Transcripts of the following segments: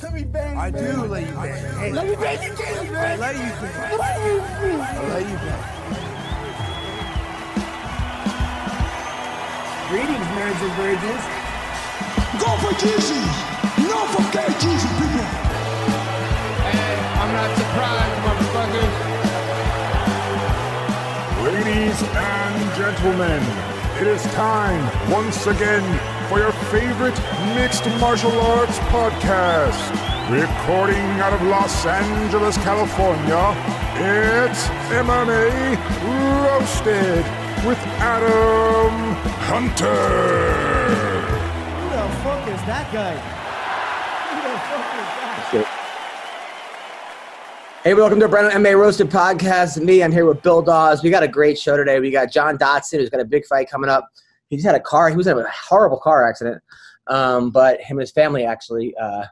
Let me bang. I do let you bang. Hey, let me bang you, Katie, I let you bang. I let you bang. Greetings, marrieds and virgins. Go for Jesus. No forget Jesus, people. And I'm not surprised, motherfuckers. Ladies and gentlemen, it is time once again for your favorite mixed martial arts podcast. Recording out of Los Angeles, California, it's MMA Roasted with Adam Hunter. Who the fuck is that guy? Who the fuck is that? Hey, welcome to Brandon MMA Roasted Podcast. Me, I'm here with Bill Dawes. We got a great show today. We got John Dodson, who's got a big fight coming up. He just had a car. He was in a horrible car accident, um, but him and his family actually. Uh,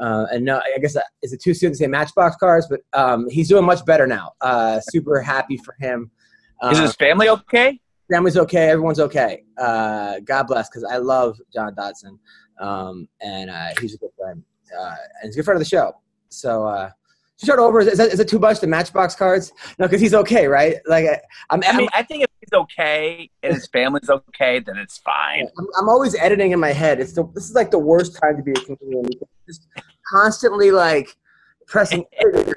uh, and no, I guess uh, is it too soon to say Matchbox cars? But um, he's doing much better now. Uh, super happy for him. Is Um, his family okay? family's okay. Everyone's okay. Uh, God bless, because I love John Dodson, um, and uh, he's a good friend, uh, and he's a good friend of the show. So, uh, start over, is that, is that too much? The Matchbox cards? No, because he's okay, right? Like, I- I'm, I I'm, mean, I think if he's okay and his family's okay, then it's fine. I'm, I'm always editing in my head. It's the, this is like the worst time to be a comedian. Just constantly like pressing. edit.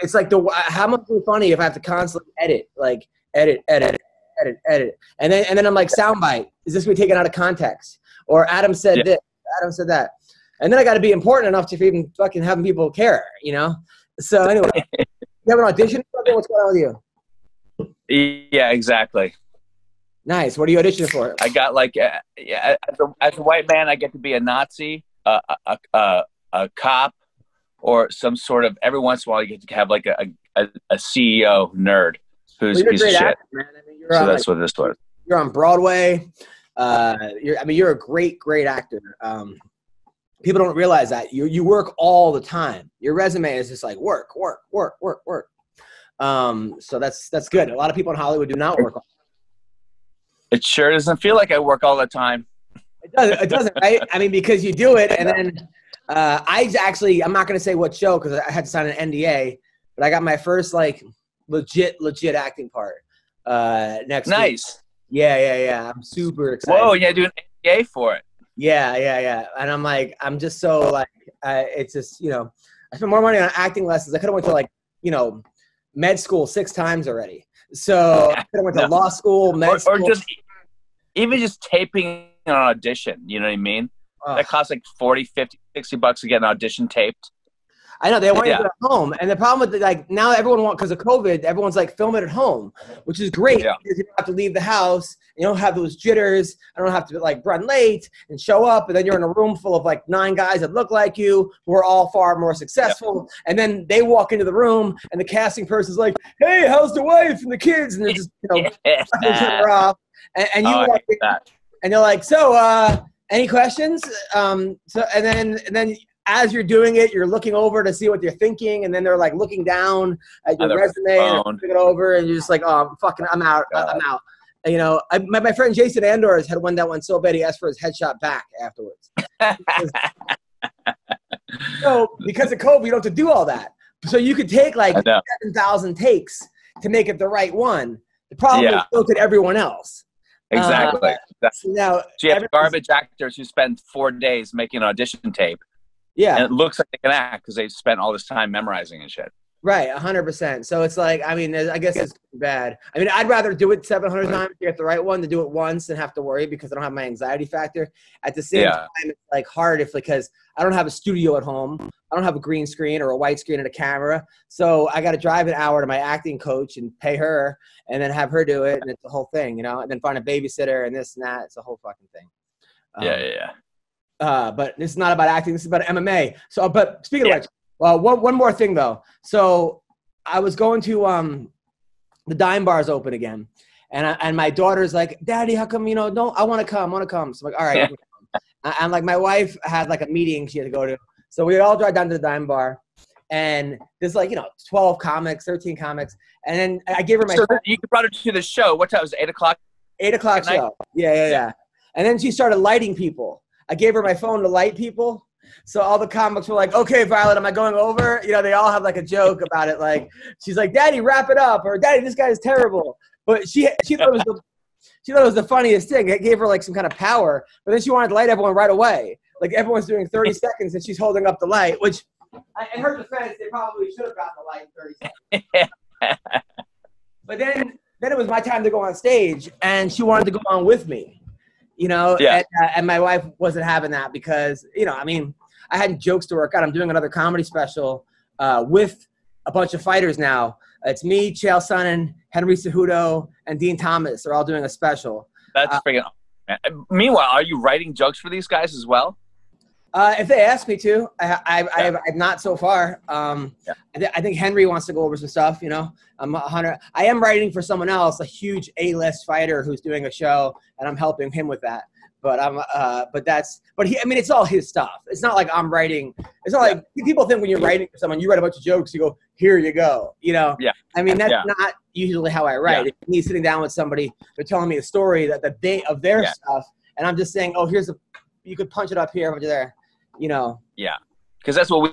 It's like the how much more funny if I have to constantly edit, like edit, edit, edit, edit, and then and then I'm like soundbite. Is this gonna be taken out of context? Or Adam said Yeah. this. Adam said that, and then I got to be important enough to even fucking having people care, you know. So anyway, you have an audition? What's going on with you? Yeah, exactly. Nice. What are you auditioning for? I got like, uh, yeah, as a, as a white man, I get to be a Nazi, uh, a, a, a cop, or some sort of. Every once in a while, you get to have like a a, a CEO nerd who's Well, a piece of shit. actor, man. I mean, So on, that's like, what this was. you're on Broadway. Uh, you're, I mean, you're a great, great actor. Um, people don't realize that you you work all the time. Your resume is just like work, work, work, work, work. Um, so that's that's good. A lot of people in Hollywood do not work. It sure doesn't feel like I work all the time. It doesn't, it doesn't, right? I mean, because you do it, and then uh, I actually, I'm not going to say what show because I had to sign an NDA, but I got my first like legit, legit acting part uh, next. week. Nice. Yeah, yeah, yeah. I'm super excited. Whoa, yeah, do an NDA for it. Yeah, yeah, yeah. And I'm like, I'm just so like, uh, it's just you know, I spent more money on acting lessons. I could have went to like you know, med school six times already. So I could have went to No. law school, med Or, school. or just even just taping an audition. You know what I mean? Ugh. That costs like 40, 50, 60 bucks to get an audition taped. I know they want Yeah. you to at home, and the problem with the, like now everyone want because of COVID, everyone's like film it at home, which is great Yeah. because you don't have to leave the house, you don't have those jitters, I don't have to like run late and show up, and then you're in a room full of like nine guys that look like you who are all far more successful, and then they walk into the room and the casting person's like, "Hey, how's the wife and the kids?" and they're just you know fucking each other off, and, and you Oh, walk hate that. and you're like, so uh, any questions? Um, so and then and then as you're doing it, you're looking over to see what they're thinking, and then they're like looking down at your resume and phone. looking it over, and you're just like, oh, I'm fucking, I'm out, I- I'm out. And, you know, I, my, my friend Jason Andors had one that went so bad he asked for his headshot back afterwards. so because of COVID, you don't have to do all that. So you could take like seven thousand takes to make it the right one. The problem Yeah. is so did everyone else. Uh, exactly. So now so you have garbage actors who spend four days making an audition tape, Yeah. and it looks like they can act because they spent all this time memorizing and shit. Right, hundred percent. So it's like, I mean, I guess it's bad. I mean, I'd rather do it seven hundred times to get the right one to do it once and have to worry because I don't have my anxiety factor. At the same Yeah. time, it's like hard if because I don't have a studio at home, I don't have a green screen or a white screen and a camera, so I got to drive an hour to my acting coach and pay her, and then have her do it, and it's the whole thing, you know, and then find a babysitter and this and that. It's a whole fucking thing. Um, yeah, yeah, yeah. Uh, but this is not about acting. This is about MMA. So, but speaking Yeah. of which, well, one, one more thing though. So I was going to um, the dime bars open again, and I, and my daughter's like, "Daddy, how come you know? No, I want to come. I want to come." So I'm like, "All right." come." And- like my wife had like a meeting she had to go to, so we all drive down to the dime bar, and there's like you know 12 comics, 13 comics, and then I gave her my So you brought her to the show. What time was it? Eight o'clock. eight o'clock show. Yeah, yeah, yeah. And then she started lighting people. I gave her my phone to light people, So all the comics were like, "Okay, Violet, am I going over?" You know, they all have like a joke about it. Like she's like, "Daddy, wrap it up," or "Daddy, this guy is terrible." But she she thought it was the she thought it was the funniest thing. It gave her like some kind of power. But then she wanted to light everyone right away. Like everyone's doing 30 seconds and she's holding up the light, which in her defense, they probably should have gotten the light in 30 seconds. but then then it was my time to go on stage and she wanted to go on with me. You know, Yeah. and, uh, and my wife wasn't having that because, you know, I mean, I had jokes to work out. I'm doing another comedy special uh, with a bunch of fighters now. It's me, Chael Sonnen, Henry Cejudo, and Din Thomas. They're all doing a special. That's Uh, freaking. Meanwhile, are you writing jokes for these guys as well? Uh, if they ask me to, I, I, I have, I've not so far. Um, Yeah. I, th- I think Henry wants to go over some stuff. You know, I'm a hundred. I am writing for someone else, a huge A-list fighter who's doing a show, and I'm helping him with that. But I'm, uh, but that's, but he, I mean, it's all his stuff. It's not like I'm writing. It's not like people think when you're writing for someone, you write a bunch of jokes, you go, here you go. You know. Yeah. I mean, that's Yeah. not usually how I write. Yeah. It's me sitting down with somebody, they're telling me a story that the day of their Yeah. stuff, and I'm just saying, oh, here's a, you could punch it up here, punch it there. You know. Yeah, because that's what we,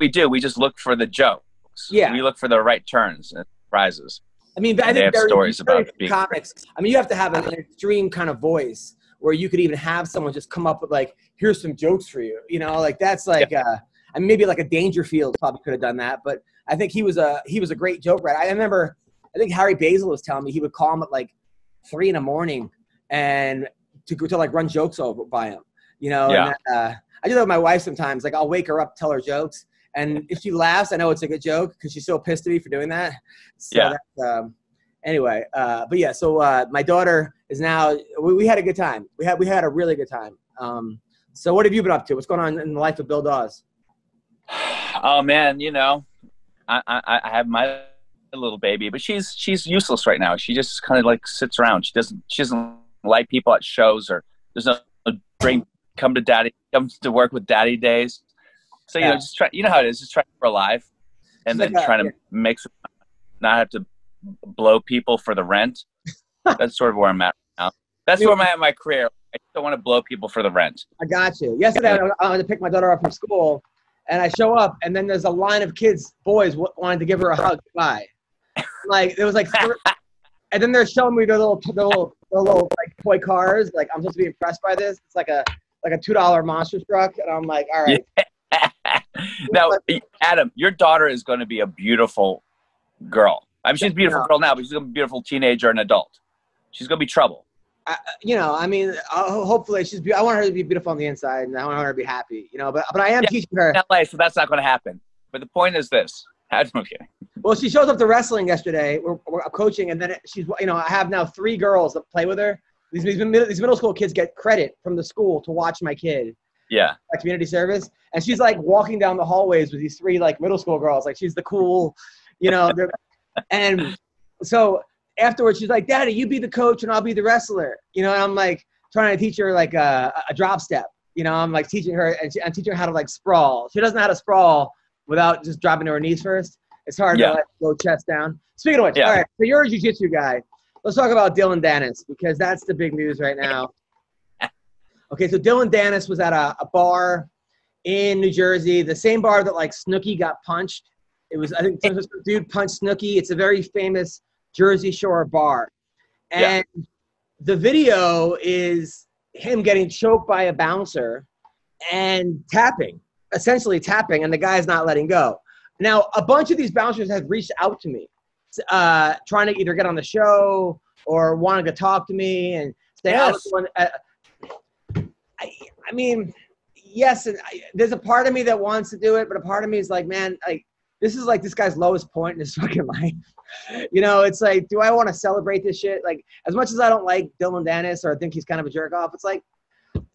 we do. We just look for the jokes. Yeah. We look for the right turns and surprises. I mean, I And they think have very, stories about comics. I mean, you have to have an, extreme kind of voice where you could even have someone just come up with like, "Here's some jokes for you." You know, like that's like, uh, I mean, maybe like a Dangerfield probably could have done that, but I think he was a he was a great joke writer. I remember, I think Harry Basil was telling me he would call him at like three in the morning and to go to like run jokes over by him. You know, Yeah. and, uh, I do that with my wife sometimes. Like I'll wake her up, tell her jokes, and if she laughs, I know it's a good joke because she's so pissed at me for doing that. So Yeah. that's, um, anyway, uh, but yeah, so uh, my daughter is now. We, we had a good time. We had we had a really good time. Um, so what have you been up to? What's going on in the life of Bill Dawes? Oh man, you know, I, I, I have my little baby, but she's she's useless right now. She just kind of like sits around. She doesn't she doesn't like people at shows or doesn't bring come to daddy comes to work with daddy days. So you Yeah. know, just try. You know how it is. Just try to survive, and then like trying to make some, not have to blow people for the rent. That's sort of where I'm at right now. That's where I'm at in my career. I don't want to blow people for the rent I got you. Yesterday, I I went to pick my daughter up from school, and I show up, and then there's a line of kids, boys, w- wanting to give her a hug. Bye. Like there was like, and then they're showing me their little, their little, their little like toy cars. Like I'm supposed to be impressed by this. It's like a like a two dollar monster truck, and I'm like, all right. now, Adam, your daughter is going to be a beautiful girl. I mean, she's a beautiful Yeah. girl now, but she's going to be a beautiful teenager and adult. She's going to be trouble. I, you know, I mean, uh, hopefully she's. Be- I want her to be beautiful on the inside, and I want her to be happy. You know, but but I am Yeah. teaching her. In LA, so that's not going to happen. But the point is this. I'm kidding. Well, she shows up to wrestling yesterday. We're, we're coaching, and then she's, you know, I have now three girls that play with her. These, these, middle, these middle school kids get credit from the school to watch my kid Yeah. at community service, and she's like walking down the hallways with these three like middle school girls. Like she's the cool, you know. and so afterwards, she's like, "Daddy, you be the coach, and I'll be the wrestler." You know, and I'm like trying to teach her like a, a drop step. You know, I'm like teaching her, and she, I'm teaching her how to like sprawl. She doesn't know how to sprawl without just dropping to her knees first. It's hard Yeah. to like, go chest down. Speaking of which, Yeah. all right, so you're a jiu-jitsu guy. Let's talk about Dillon Danis because that's the big news right now. Okay, so Dillon Danis was at a, a bar in New Jersey, the same bar that like Snooki got punched. It was, I think, dude punched Snooki. It's a very famous Jersey Shore bar, Yeah. and the video is him getting choked by a bouncer and tapping, essentially tapping, and the guy's not letting go. Now, a bunch of these bouncers have reached out to me, uh, trying to either get on the show or wanting to talk to me and say, I Yes. Uh, I, I mean, yes, and I, there's a part of me that wants to do it, but a part of me is like, man, like this is like this guy's lowest point in his fucking life. You know, it's like, do I want to celebrate this shit? Like, as much as I don't like Dillon Danis or I think he's kind of a jerk off, it's like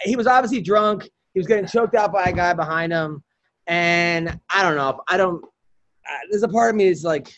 he was obviously drunk. He was getting choked out by a guy behind him, and I don't know. I don't. Uh, there's a part of me is like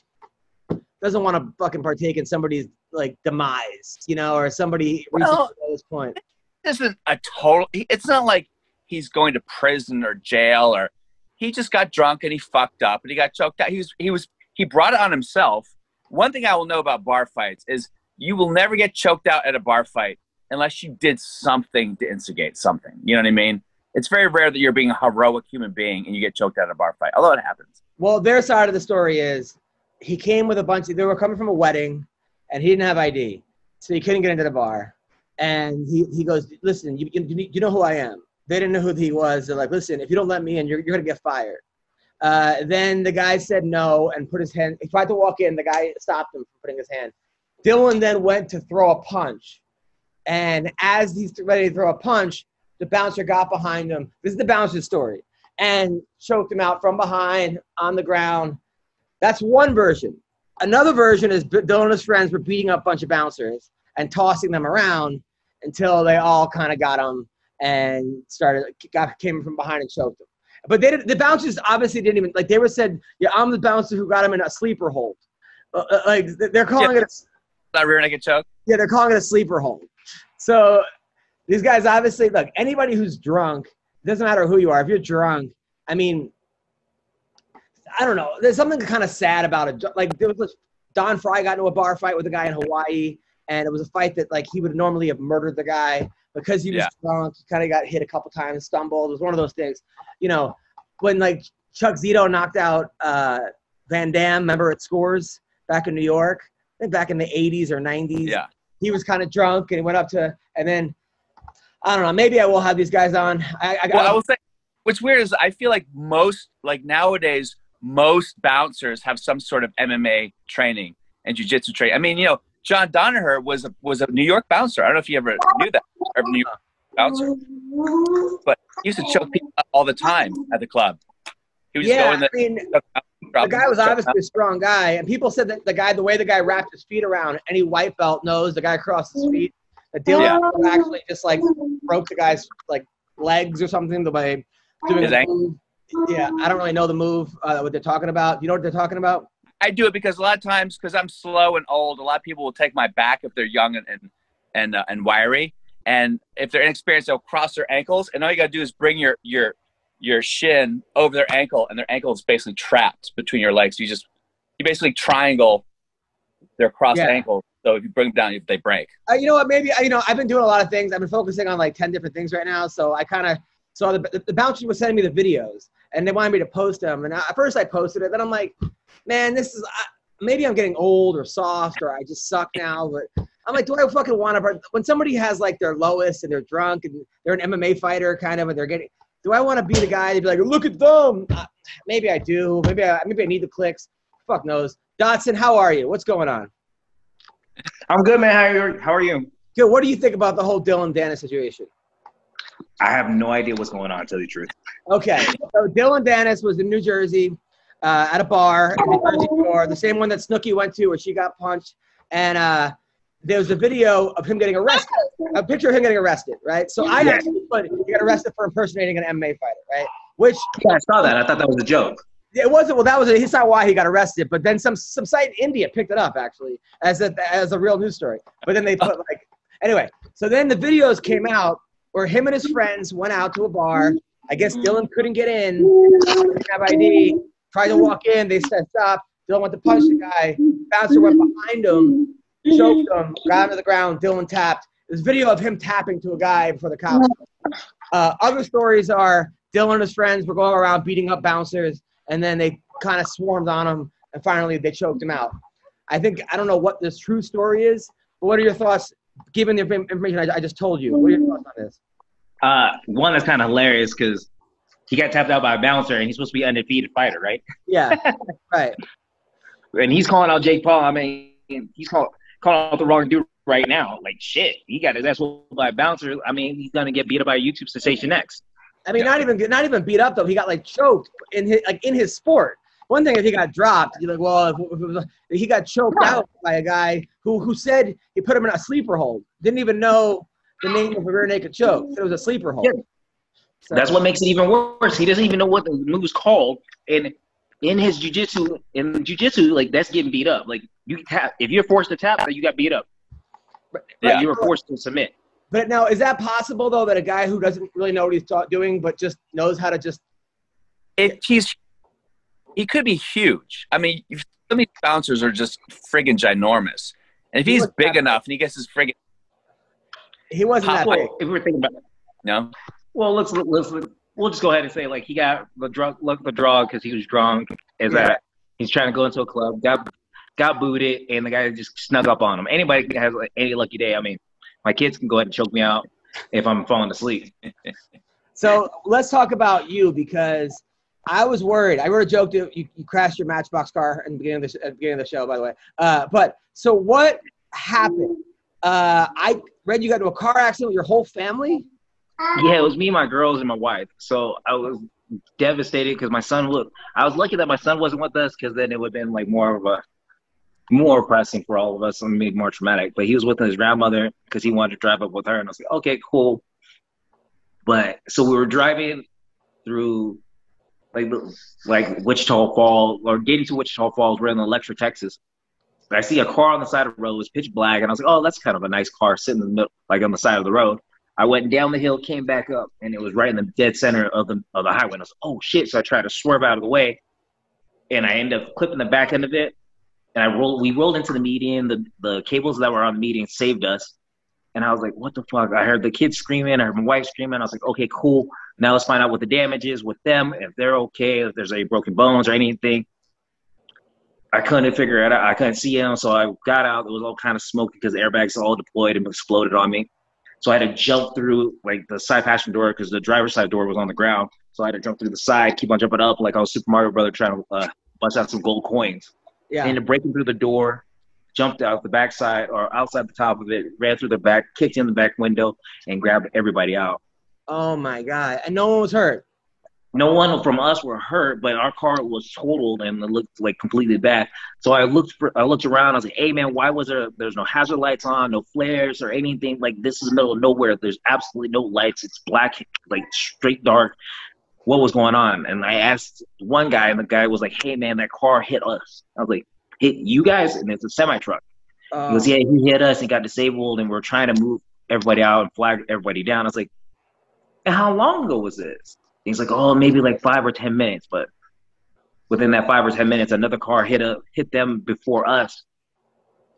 doesn't want to fucking partake in somebody's like demise, you know, or somebody Well- this point. This isn't a total. It's not like he's going to prison or jail or he just got drunk and he fucked up and he got choked out. He was he was he brought it on himself. One thing I will know about bar fights is you will never get choked out at a bar fight unless you did something to instigate something. You know what I mean? it's very rare that you're being a heroic human being and you get choked out in a bar fight. Although it happens. Well, their side of the story is he came with a bunch of, they were coming from a wedding and he didn't have ID. So he couldn't get into the bar. And he, he goes, listen, you, you, you know who I am. They didn't know who he was. They're like, listen, if you don't let me in, you're, you're going to get fired. Uh, then the guy said no and put his hand, he tried to walk in. The guy stopped him from putting his hand. Dillon then went to throw a punch. And as he's ready to throw a punch, the bouncer got behind him. This is the bouncer's story. And choked him out from behind on the ground. That's one version. Another version is Dillon and his friends were beating up a bunch of bouncers and tossing them around until they all kind of got them and started got came from behind and choked them. But they did, the bouncers obviously didn't even like they were said, yeah, I'm the bouncer who got him in a sleeper hold. Uh, uh like they're calling Yeah. it a rear naked choke. yeah, they're calling it a sleeper hold. So these guys obviously look anybody who's drunk, doesn't matter who you are, if you're drunk, I mean, I don't know. There's something kind of sad about it. Like there was this Don Frye got into a bar fight with a guy in Hawaii, and it was a fight that like he would normally have murdered the guy because he was Yeah. drunk. He kind of got hit a couple times, stumbled. It was one of those things, you know, when like Chuck Zito knocked out uh, Van Damme, Remember at Scores back in New York, I think back in the 80s or 90s Yeah. he was kind of drunk and he went up to and then I don't know. Maybe I will have these guys on. I, I Well, I got will say, what's weird is I feel like most, like nowadays, most bouncers have some sort of MMA training and jujitsu training. I mean, you know, John Danaher was a, was a New York bouncer. I don't know if you ever knew that, or New York bouncer, but he used to choke people all the time at the club. He go yeah. in the, I mean, the guy was obviously a strong guy, and people said that the guy, the way the guy wrapped his feet around, any white belt knows the guy crossed his feet. The deal Yeah. actually just like broke the guy's like legs or something the way doing His ankle. Yeah, I don't really know the move uh, what they're talking about. You know what they're talking about? I do it because a lot of times, because I'm slow and old, a lot of people will take my back if they're young and and and, uh, and wiry, and if they're inexperienced, they'll cross their ankles, and all you gotta do is bring your your your shin over their ankle, and their ankle is basically trapped between your legs. You just you basically triangle their crossed Yeah. ankle. So if you bring them down, if they break. Uh, you know what? Maybe you know I've been doing a lot of things. I've been focusing on like ten different things right now. So I kind of saw the, the the bouncer was sending me the videos, and they wanted me to post them. And I, at first I posted it, then I'm like, man, this is I, maybe I'm getting old or soft or I just suck now. But I'm like, do I fucking want to? When somebody has like their lowest and they're drunk and they're an MMA fighter kind of, and they're getting, do I want to be the guy to be like, look at them? Uh, maybe I do. Maybe I maybe I need the clicks. Fuck knows. Dodson, how are you? What's going on? I'm good, man. How are you? How are you? Good. What do you think about the whole Dillon Danis situation? I have no idea what's going on. To tell you the truth, Okay, so Dillon Danis was in New Jersey uh, at a bar in the Jersey the same one that Snooki went to where she got punched, and uh, there was a video of him getting arrested. A picture of him getting arrested, right? So I actually put he got arrested for impersonating an MMA fighter, right? Which yeah, I saw that. I thought that was a joke. it wasn't. Well, that was he's not why he got arrested, but then some some site in India picked it up actually as a as a real news story. But then they put like anyway. So then the videos came out where him and his friends went out to a bar. I guess Dillon couldn't get in. Have ID. Tried to walk in. They said stop. Dillon went to punch the guy. Bouncer went behind him, choked him, got him to the ground. Dillon tapped. There's video of him tapping to a guy before the cops. Uh, other stories are Dillon and his friends were going around beating up bouncers, and then they kind of swarmed on him, and finally they choked him out. I think I don't know what this true story is, but what are your thoughts, given the information I, I just told you? What are your thoughts on this? Uh, one that's kind of hilarious because he got tapped out by a bouncer, and he's supposed to be an undefeated fighter, right? Yeah, right. And he's calling out Jake Paul. I mean, he's calling calling out the wrong dude right now. Like shit, he got his ass whooped by a bouncer. I mean, he's gonna get beat up by a YouTube sensation next. I mean, not even not even beat up though. He got like choked in his like in his sport. One thing if he got dropped, you're like, well, if, if he got choked out by a guy who who said he put him in a sleeper hold. Didn't even know the name of a rear naked choke. It was a sleeper hold. Yeah. So- That's what makes it even worse. He doesn't even know what the move is called, and in his jujitsu, in jujitsu, like that's getting beat up. Like you tap, if you're forced to tap, you got beat up. Like, Yeah. you were forced to submit. But now, is that possible though that a guy who doesn't really know what he's doing, but just knows how to just If he's he could be huge. I mean, you- some of these bouncers are just friggin' ginormous. And if He he's big that enough and he gets his friggin' he wasn't that Pop- big. If we were thinking about, it, no, Well, let's let's we'll just go ahead and say like he got the drug look the drug because he was drunk. Is Yeah. that he's trying to go into a club, got got booted, and the guy just snuck up on him. Anybody can have like, any lucky day. I mean, my kids can go ahead and choke me out if I'm falling asleep. So let's talk about you because I was worried. I wrote a joke that you, you crashed your Matchbox car in the beginning of the, at the beginning of the show, by the way. Uh, but so what happened? Uh, I read you got into a car accident with your whole family. Yeah, it was me, my girls, and my wife. So I was devastated because my son look. I was lucky that my son wasn't with us because then it would have been like more of a more pressing for all of us and made more traumatic. But he was with his grandmother because he wanted to drive up with her, and I was like, okay, cool. But so we were driving through like like Wichita Falls or getting to Wichita Falls. We're in Electra, Texas. I see a car on the side of the road. It was pitch black, and I was like, "Oh, that's kind of a nice car sitting in the middle, like on the side of the road." I went down the hill, came back up, and it was right in the dead center of the of the highway. And I was, like, "Oh shit!" So I tried to swerve out of the way, and I ended up clipping the back end of it. And I rolled. We rolled into the median. The the cables that were on the median saved us. And I was like, "What the fuck?" I heard the kids screaming. I heard my wife screaming. I was like, "Okay, cool. Now let's find out what the damage is with them. If they're okay. If there's any broken bones or anything." I couldn't figure it out. I couldn't see him, so I got out. It was all kind of smoky because the airbags all deployed and exploded on me. So I had to jump through like the side passenger door because the driver's side door was on the ground. So I had to jump through the side, keep on jumping up like I was Super Mario Brother trying to uh, bust out some gold coins. Yeah. Ended breaking through the door, jumped out the back side or outside the top of it, ran through the back, kicked in the back window, and grabbed everybody out. Oh my god! And no one was hurt. No one from us were hurt, but our car was totaled and it looked like completely bad. So I looked for, I looked around. I was like, "Hey man, why was there? There's no hazard lights on, no flares or anything. Like this is the middle of nowhere. There's absolutely no lights. It's black, like straight dark. What was going on?" And I asked one guy, and the guy was like, "Hey man, that car hit us." I was like, "Hit you guys?" And it's a semi truck. Uh. He Oh, goes, "Yeah, he hit us and got disabled, and we're trying to move everybody out and flag everybody down." I was like, "And how long ago was this?" He's like, "Oh, maybe like five or ten minutes." But within that five or ten minutes, another car hit a hit them before us,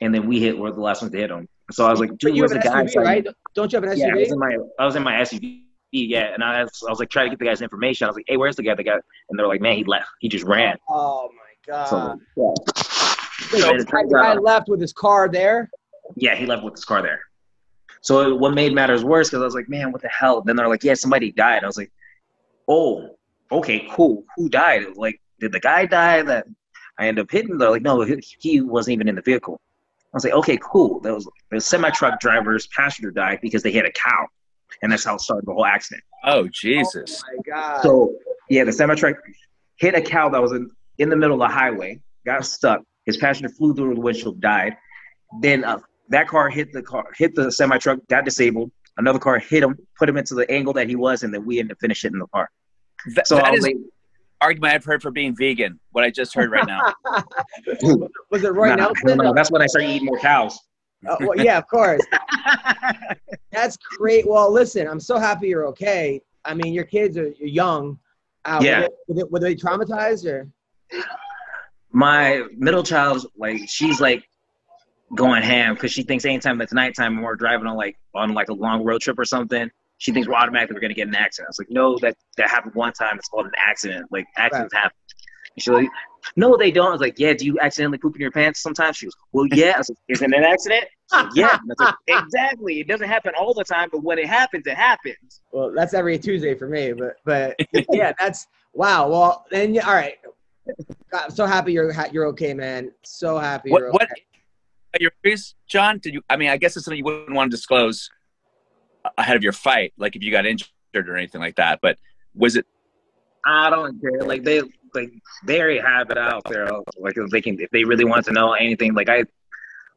and then we hit. We're the last ones to hit them. So I was like, "Dude, you have where's the guy?" SUV, right? Don't you have an SUV? Yeah, I was in my I was in my SUV. Yeah, and I was, I was like trying to get the guy's information. I was like, "Hey, where's the guy?" The guy, and they're like, "Man, he left. He just ran." oh my god! So yeah. So the guy left with his car there. Yeah, he left with his car there. So what made matters worse because I was like, man, what the hell? Then they're like, yeah, somebody died. I was like, oh, okay, cool. Who died? Like, did the guy die that I ended up hitting? They're like, no, he, he wasn't even in the vehicle. I was like, okay, cool. There was the semi truck driver's passenger died because they hit a cow, and that's how it started the whole accident. Oh Jesus! Oh my god! So yeah, the semi truck hit a cow that was in, in the middle of the highway, got stuck. His passenger flew through the windshield, died. Then uh, that car hit the car, hit the semi truck, got disabled. Another car hit him, put him into the angle that he was, and then we ended up finishing it in the car. That, So that I was like, argument I've heard for being vegan. What I just heard right now. was it Roy Nelson? no, no, that's when I started eating more cows. Oh, well, yeah, of course. That's great. Well, listen, I'm so happy you're okay. I mean, your kids are you're young. Uh, Yeah. Were they, were they, were they traumatized or? My middle child's like, she's like going ham because she thinks anytime it's nighttime and we're driving on like on like a long road trip or something, she thinks we're automatically gonna get an accident. I was like, no, that that happened one time. It's called an accident. Like accidents happen. And she's like, no, they don't. I was like, yeah. Do you accidentally poop in your pants sometimes? She goes, well, yeah. I was like, is it an accident? Like, yeah. And I was like, exactly. It doesn't happen all the time, but when it happens, it happens. Well, that's every Tuesday for me, but but yeah, that's wow. Well, then yeah, all right. God, I'm so happy you're you're okay, man. So happy What you're what are your injuries, John? Did you? I mean, I guess it's something you wouldn't want to disclose ahead of your fight, like if you got injured or anything like that. But was it? I don't care. Like they like they already have it out there. Like if they can, if they really want to know anything, like I,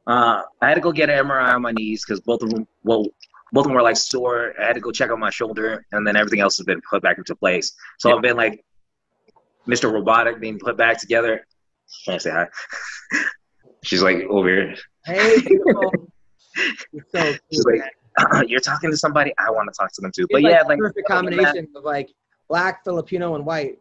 uh, I had to go get an MRI on my knees because both of them, well, both of them were like sore. I had to go check on my shoulder, and then everything else has been put back into place. So Yeah. I've been like, Mr. Robotic being put back together. Can I say hi? She's like over here. Hey, beautiful. You're so She's like, man. You're talking to somebody. I want to talk to them too. It's But like yeah, like perfect combination of like black, Filipino, and white.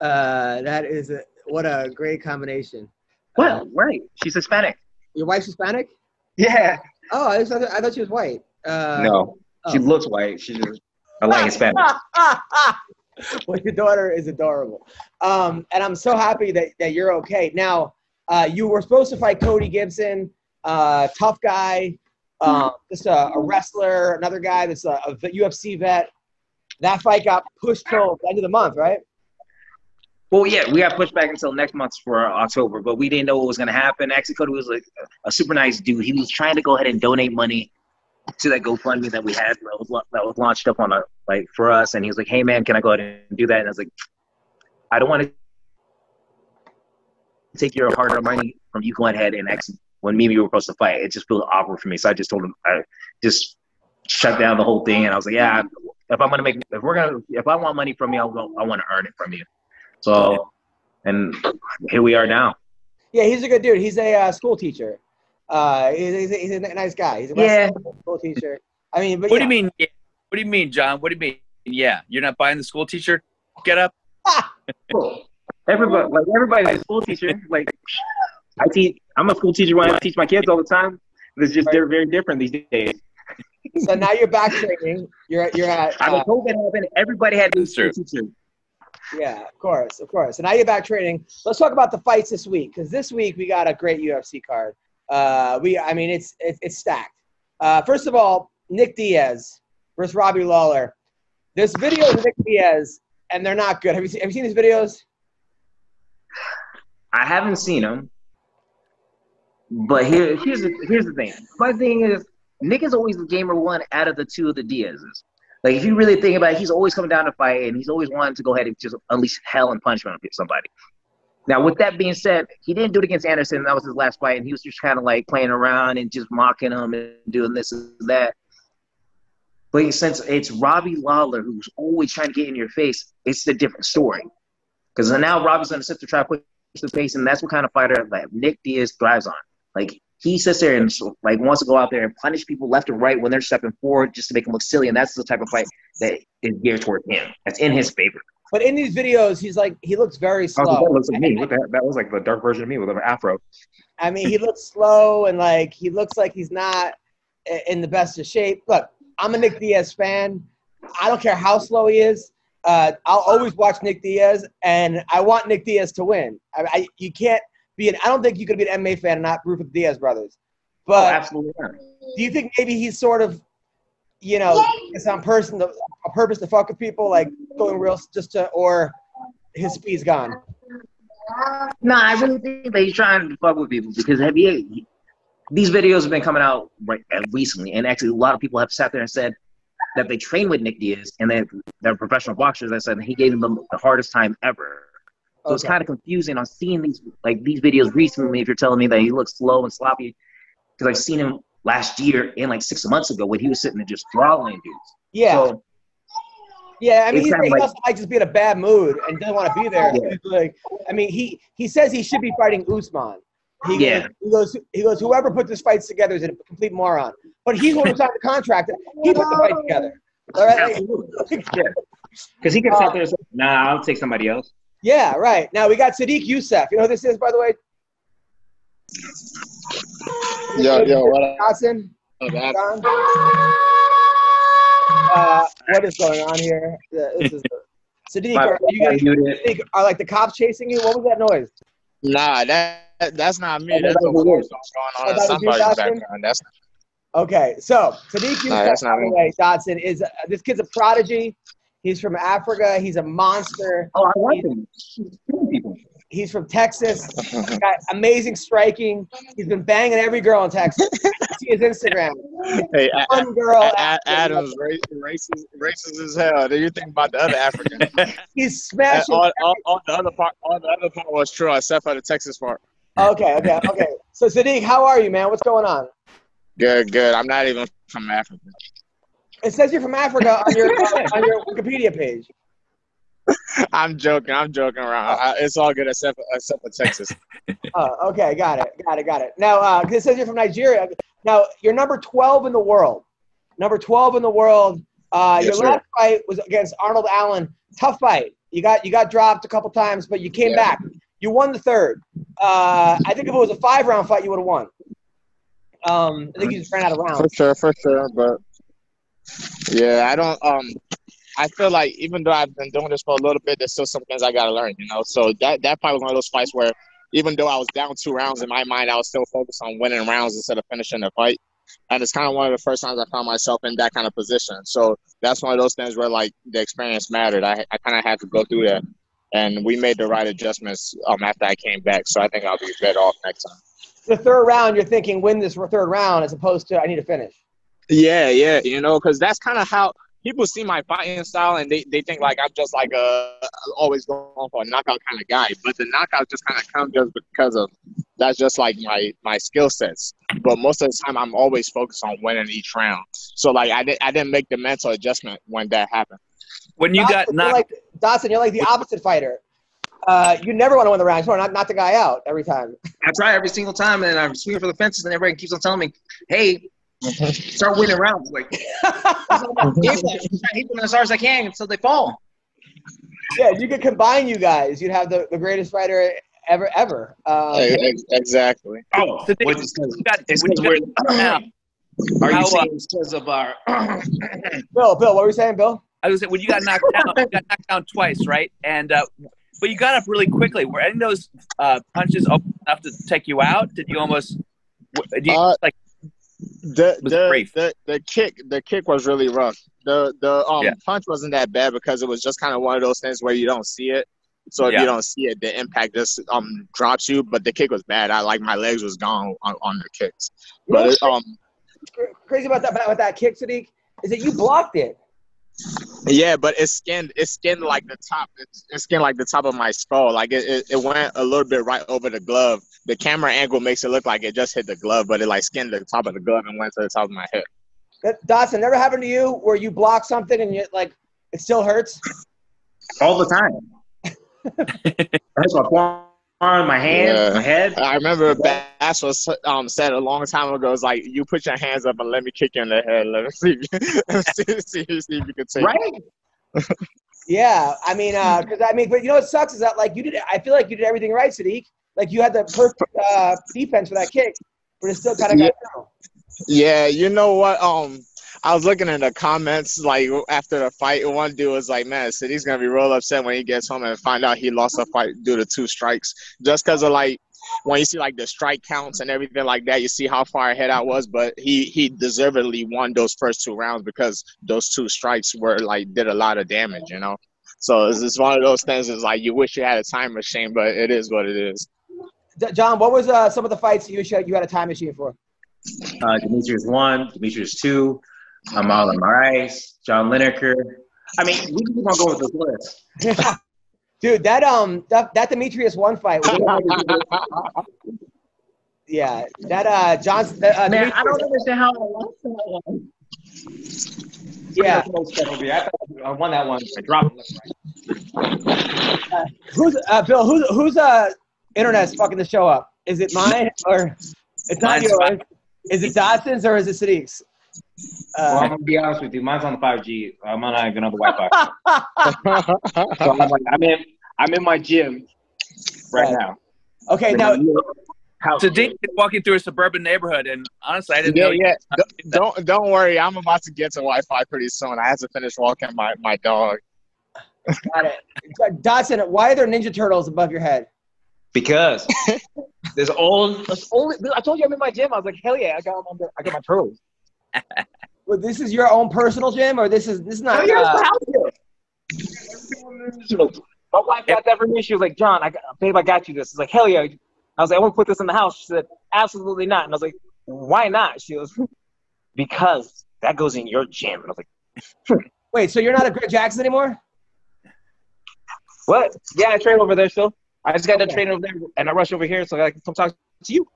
Uh, that is a, what a great combination. Uh, Well, right. She's Hispanic. your wife's Hispanic? Yeah. Oh, I, thought I thought she was white. Uh, no, she oh. looks white. She's just. I like Hispanic. well, your daughter is adorable. Um, and I'm so happy that, that you're okay. Now, uh, you were supposed to fight Cody Gibson, uh, tough guy, um, just a, a wrestler, another guy that's a, a UFC vet. That fight got pushed till the end of the month, right? Well, yeah, we got pushed back until next month for October, but we didn't know what was going to happen. Actually, Cody was like a super nice dude. He was trying to go ahead and donate money to that GoFundMe that we had that was, that was launched up on a like for us, and he was like, "Hey, man, can I go ahead and do that?" And I was like, "I don't want to take your hard-earned money from you. Go ahead and actually, when me and you were supposed to fight, it just feels awkward for me. So I just told him I just shut down the whole thing, and I was like, "Yeah, if I'm gonna make, if we're gonna, if I want money from you, I'll, I want to earn it from you." So, and here we are now. Yeah, he's a good dude. He's a uh, school teacher. Uh, he's, he's, a, he's a nice guy. He's a Yeah. school teacher. I mean, but What yeah. do you mean? yeah? What do you mean, John? What do you mean? Yeah, you're not buying the school teacher? Get up. Cool. Everybody, like everybody's a school teacher. Like I teach, I'm a school teacher when I teach my kids all the time. It's just they're very different these days. So now you're back training. You're at. you're at I mean, uh, COVID happened. Everybody had to be a That's true. school teacher. yeah, of course, of course. So now you're back training. Let's talk about the fights this week because this week we got a great UFC card. Uh, we I mean it's it's, it's stacked. Uh, first of all, Nick Diaz versus Robbie Lawler. There's videos of Nick Diaz and they're not good. Have you seen, have you seen these videos? I haven't seen them, but here, here's the here's the thing. My thing is, Nick is always the gamer one out of the two of the Diaz's. Like if you really think about it, he's always coming down to fight, and he's always wanting to go ahead and just unleash hell and punishment on somebody. Now, with that being said, he didn't do it against Anderson. That was his last fight, and he was just kind of like playing around and just mocking him and doing this and that. But since it's Robbie Lawler who's always trying to get in your face, it's a different story. Because now Robbie's going to sit to try to put the face, and that's what kind of fighter that Nick Diaz thrives on. Like he sits there and like wants to go out there and punish people left and right when they're stepping forward just to make them look silly, and that's the type of fight that is geared toward him. That's in his favor. But in these videos, he's like he looks very Oh, slow. that looks like me. What the heck? That was like the dark version of me with an afro. I mean, he looks slow and like he looks like he's not in the best of shape. Look, I'm a Nick Diaz fan. I don't care how slow he is. Uh, I'll always watch Nick Diaz, and I want Nick Diaz to win. I, I you can't be an. I don't think you could be an MMA fan and not root for the Diaz brothers. Oh, But absolutely not. do you think maybe he's sort of, you know, it's on person to, a purpose to fuck with people, like going real just to, or his speed's gone. No, I really think that he's trying to fuck with people because have you? These videos have been coming out right uh, recently, and actually, a lot of people have sat there and said that they train with Nick Diaz, and they they're professional boxers that said he gave them the hardest time ever. So it's kind of confusing on seeing these like these videos recently. If you're telling me that he looks slow and sloppy, because I've seen him last year and like six months ago when he was sitting there just throttling dudes. Yeah. So Yeah, I mean, It's he's, kinda he like- also might just be in a bad mood and doesn't want to be there. Yeah. Like, I mean, he he says he should be fighting Usman. He Yeah. goes, he goes, he goes. Whoever put this fights together is a complete moron. But he's one who signed the contract. He put the fight together. All right. Absolutely. yeah. Because he can uh, sit there and say, "Nah, I'll take somebody else." Yeah, right. Now we got Sodiq Yusuff. You know who this is, by the way? Yo, yo, what up? Johnson. man? Uh, what is going on here? This is Sodiq. Are you guys. Sodiq, are like the cops chasing you? What was that noise? Nah, that that's not me. Oh, That's that of was course you. what's Oh, going on in was you, somebody's background. That's Okay, so Sodiq Yusuff, that's not by the me. way, Dodson is uh, this kid's a prodigy. He's from Africa. He's a monster. Oh, I like him. He's killing people. He's from Texas. He's got amazing striking. He's been banging every girl in Texas. See his Instagram. hey, A- One girl. A- A- after Adam's another. racist, racist as hell. Do you think about the other African? He's smashing. all, all, all the other part, all the other part was true, except for the Texas part. Okay, okay, okay. So Sodiq, how are you, man? What's going on? Good, good. I'm not even from Africa. It says you're from Africa on your on your Wikipedia page. I'm joking. I'm joking around. I, it's all good except for, except for Texas. Oh, okay, got it, got it, got it. Now, uh, 'cause it says you're from Nigeria. Now, you're number 12 in the world. Number 12 in the world. Uh, Yes, your sir. last fight was against Arnold Allen. Tough fight. You got you got dropped a couple times, but you came Yeah. back. You won the third. Uh, I think if it was a five round fight, you would have won. Um, I think you just ran out of rounds. For sure, for sure. But yeah, I don't. Um, I feel like even though I've been doing this for a little bit, there's still some things I gotta learn. You know, so that that probably one of those fights where even though I was down two rounds in my mind, I was still focused on winning rounds instead of finishing the fight. And it's kind of one of the first times I found myself in that kind of position. So that's one of those things where like the experience mattered. I I kind of had to go through that, and we made the right adjustments um after I came back. So I think I'll be better off next time. The third round, you're thinking win this third round as opposed to I need to finish. Yeah, yeah, you know, because that's kind of how people see my fighting style, and they, they think like I'm just like a always going for a knockout kind of guy. But the knockout just kind of come just because of that's just like my my skill sets. But most of the time, I'm always focused on winning each round. So like I didn't I didn't make the mental adjustment when that happened. When you got knocked, you're like, Dodson, you're like the opposite fighter. Uh, you never want to win the round. You want to knock, knock the guy out every time. I try every single time, and I'm swinging for the fences, and everybody keeps on telling me, "Hey, start winning rounds." Like, hit them as hard as I can until they fall. yeah, you could combine you guys. You'd have the, the greatest fighter ever, ever. Um, Exactly. Oh, So they- what is you got, it's when you because got we're- knocked Are you How, uh, saying it's because of our? Bill, Bill, what were you saying, Bill? I was gonna when you got knocked down, you got knocked down twice, right? And uh, but you got up really quickly. Were any of those uh, punches open enough to take you out? Did you almost? w- Do you, Uh, like The the, the the kick the kick was really rough. The the um Yeah. punch wasn't that bad because it was just kind of one of those things where you don't see it. So if Yeah. you don't see it, the impact just um drops you. But the kick was bad. I like my legs was gone on, on the kicks. But it, um Crazy about that, about that kick, Sodiq, is that you blocked it. Yeah, but it skinned it skinned like the top. It, it skinned like the top of my skull. Like it, it it went a little bit right over the glove. The camera angle makes it look like it just hit the glove, but it like skinned the top of the glove and went to the top of my head. That, Dodson, never happened to you where you block something and you like it still hurts? all the time. it hurts my forearm, my hand, Yeah. my head. I remember Bas was um said a long time ago. It's like you put your hands up and let me kick you in the head. Let me see, see, see, see if you can take. Right? it. Yeah, I mean, because I mean, but you know what sucks is that like you did. I feel like you did everything right, Sodiq. Like you had the perfect uh, defense for that kick, but it still kind of got through. Yeah, you know what? Um, I was looking in the comments like after the fight, one dude was like, "Man, City's gonna be real upset when he gets home and find out he lost a fight due to two strikes, just because of like." When you see like the strike counts and everything like that, you see how far ahead I was. But he he deservedly won those first two rounds because those two strikes were like did a lot of damage, you know. So it's just one of those things. Is like you wish you had a time machine, but it is what it is. John, what was uh, some of the fights you wish you had a time machine for? Uh, Demetrius one, Demetrius two, Marlon Moraes, John Lineker. I mean, we can keep on going with this list. Dude, that um that, that Demetrius one fight. Yeah, that uh John. That, uh, Man, I don't understand how I lost that one. Yeah, I I won that one. I dropped it. who's uh, Bill? Who's who's uh internet's fucking the show up? Is it mine or it's not Mine's yours? Is it Dodson's or is it Sodiq's? Well, I'm Uh, gonna be honest with you. Mine's on the 5G. I'm not even on the Wi-Fi. so I'm, like, I'm in. I'm in my gym right Right. now. okay, now How Sodiq is walking through a suburban neighborhood, and honestly, I didn't Yeah, know. yeah. D- don't don't worry. I'm about to get to Wi-Fi pretty soon. I have to finish walking my my dog. got it. Dodson, why are there Ninja Turtles above your head? Because there's all. There's only. I told you I'm in my gym. I was like, hell yeah, I got them on the, I got my turtles. Well, this is your own personal gym, or this is this is not. Hell yeah, uh. My wife got that for me. She was like, John, I got, babe, I got you this. It's like, hell yeah. I was like, I want to put this in the house. She said, absolutely not. And I was like, why not? She goes, because that goes in your gym. And I was like, wait, so you're not a Greg Jackson anymore? what? Yeah, I train over there still. I just got Okay. to train over there, and I rush over here, so I can come talk to you.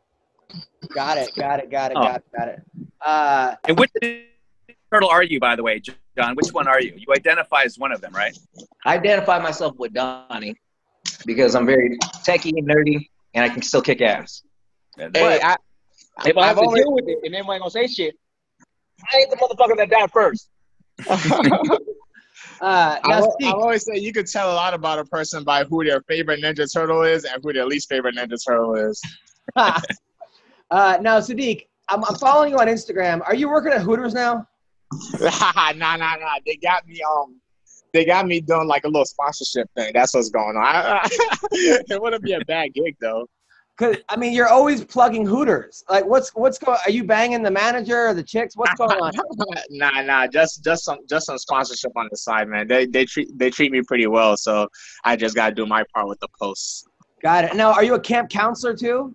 Got it. Got it. Got it. Oh. Got it. Got it. Uh, And which turtle are you, by the way, John? Which one are you? You identify as one of them, right? I identify myself with Donnie because I'm very techie and nerdy, and I can still kick ass. Yeah, Hey, I, If I I've to deal with it, and everybody gonna say shit, I ain't the motherfucker that died first. uh, I, now, I always say you could tell a lot about a person by who their favorite Ninja Turtle is and who their least favorite Ninja Turtle is. uh, now, Sodiq, I'm, I'm following you on Instagram. Are you working at Hooters now? nah, nah, nah. They got me. Um, they got me doing like a little sponsorship thing. That's what's going on. I, I, it wouldn't be a bad gig though. Cause I mean, you're always plugging Hooters. Like, what's what's going? Are you banging the manager or the chicks? What's going on? nah, nah, just just some just some sponsorship on the side, man. They they treat they treat me pretty well, so I just gotta do my part with the posts. Got it. Now, are you a camp counselor too?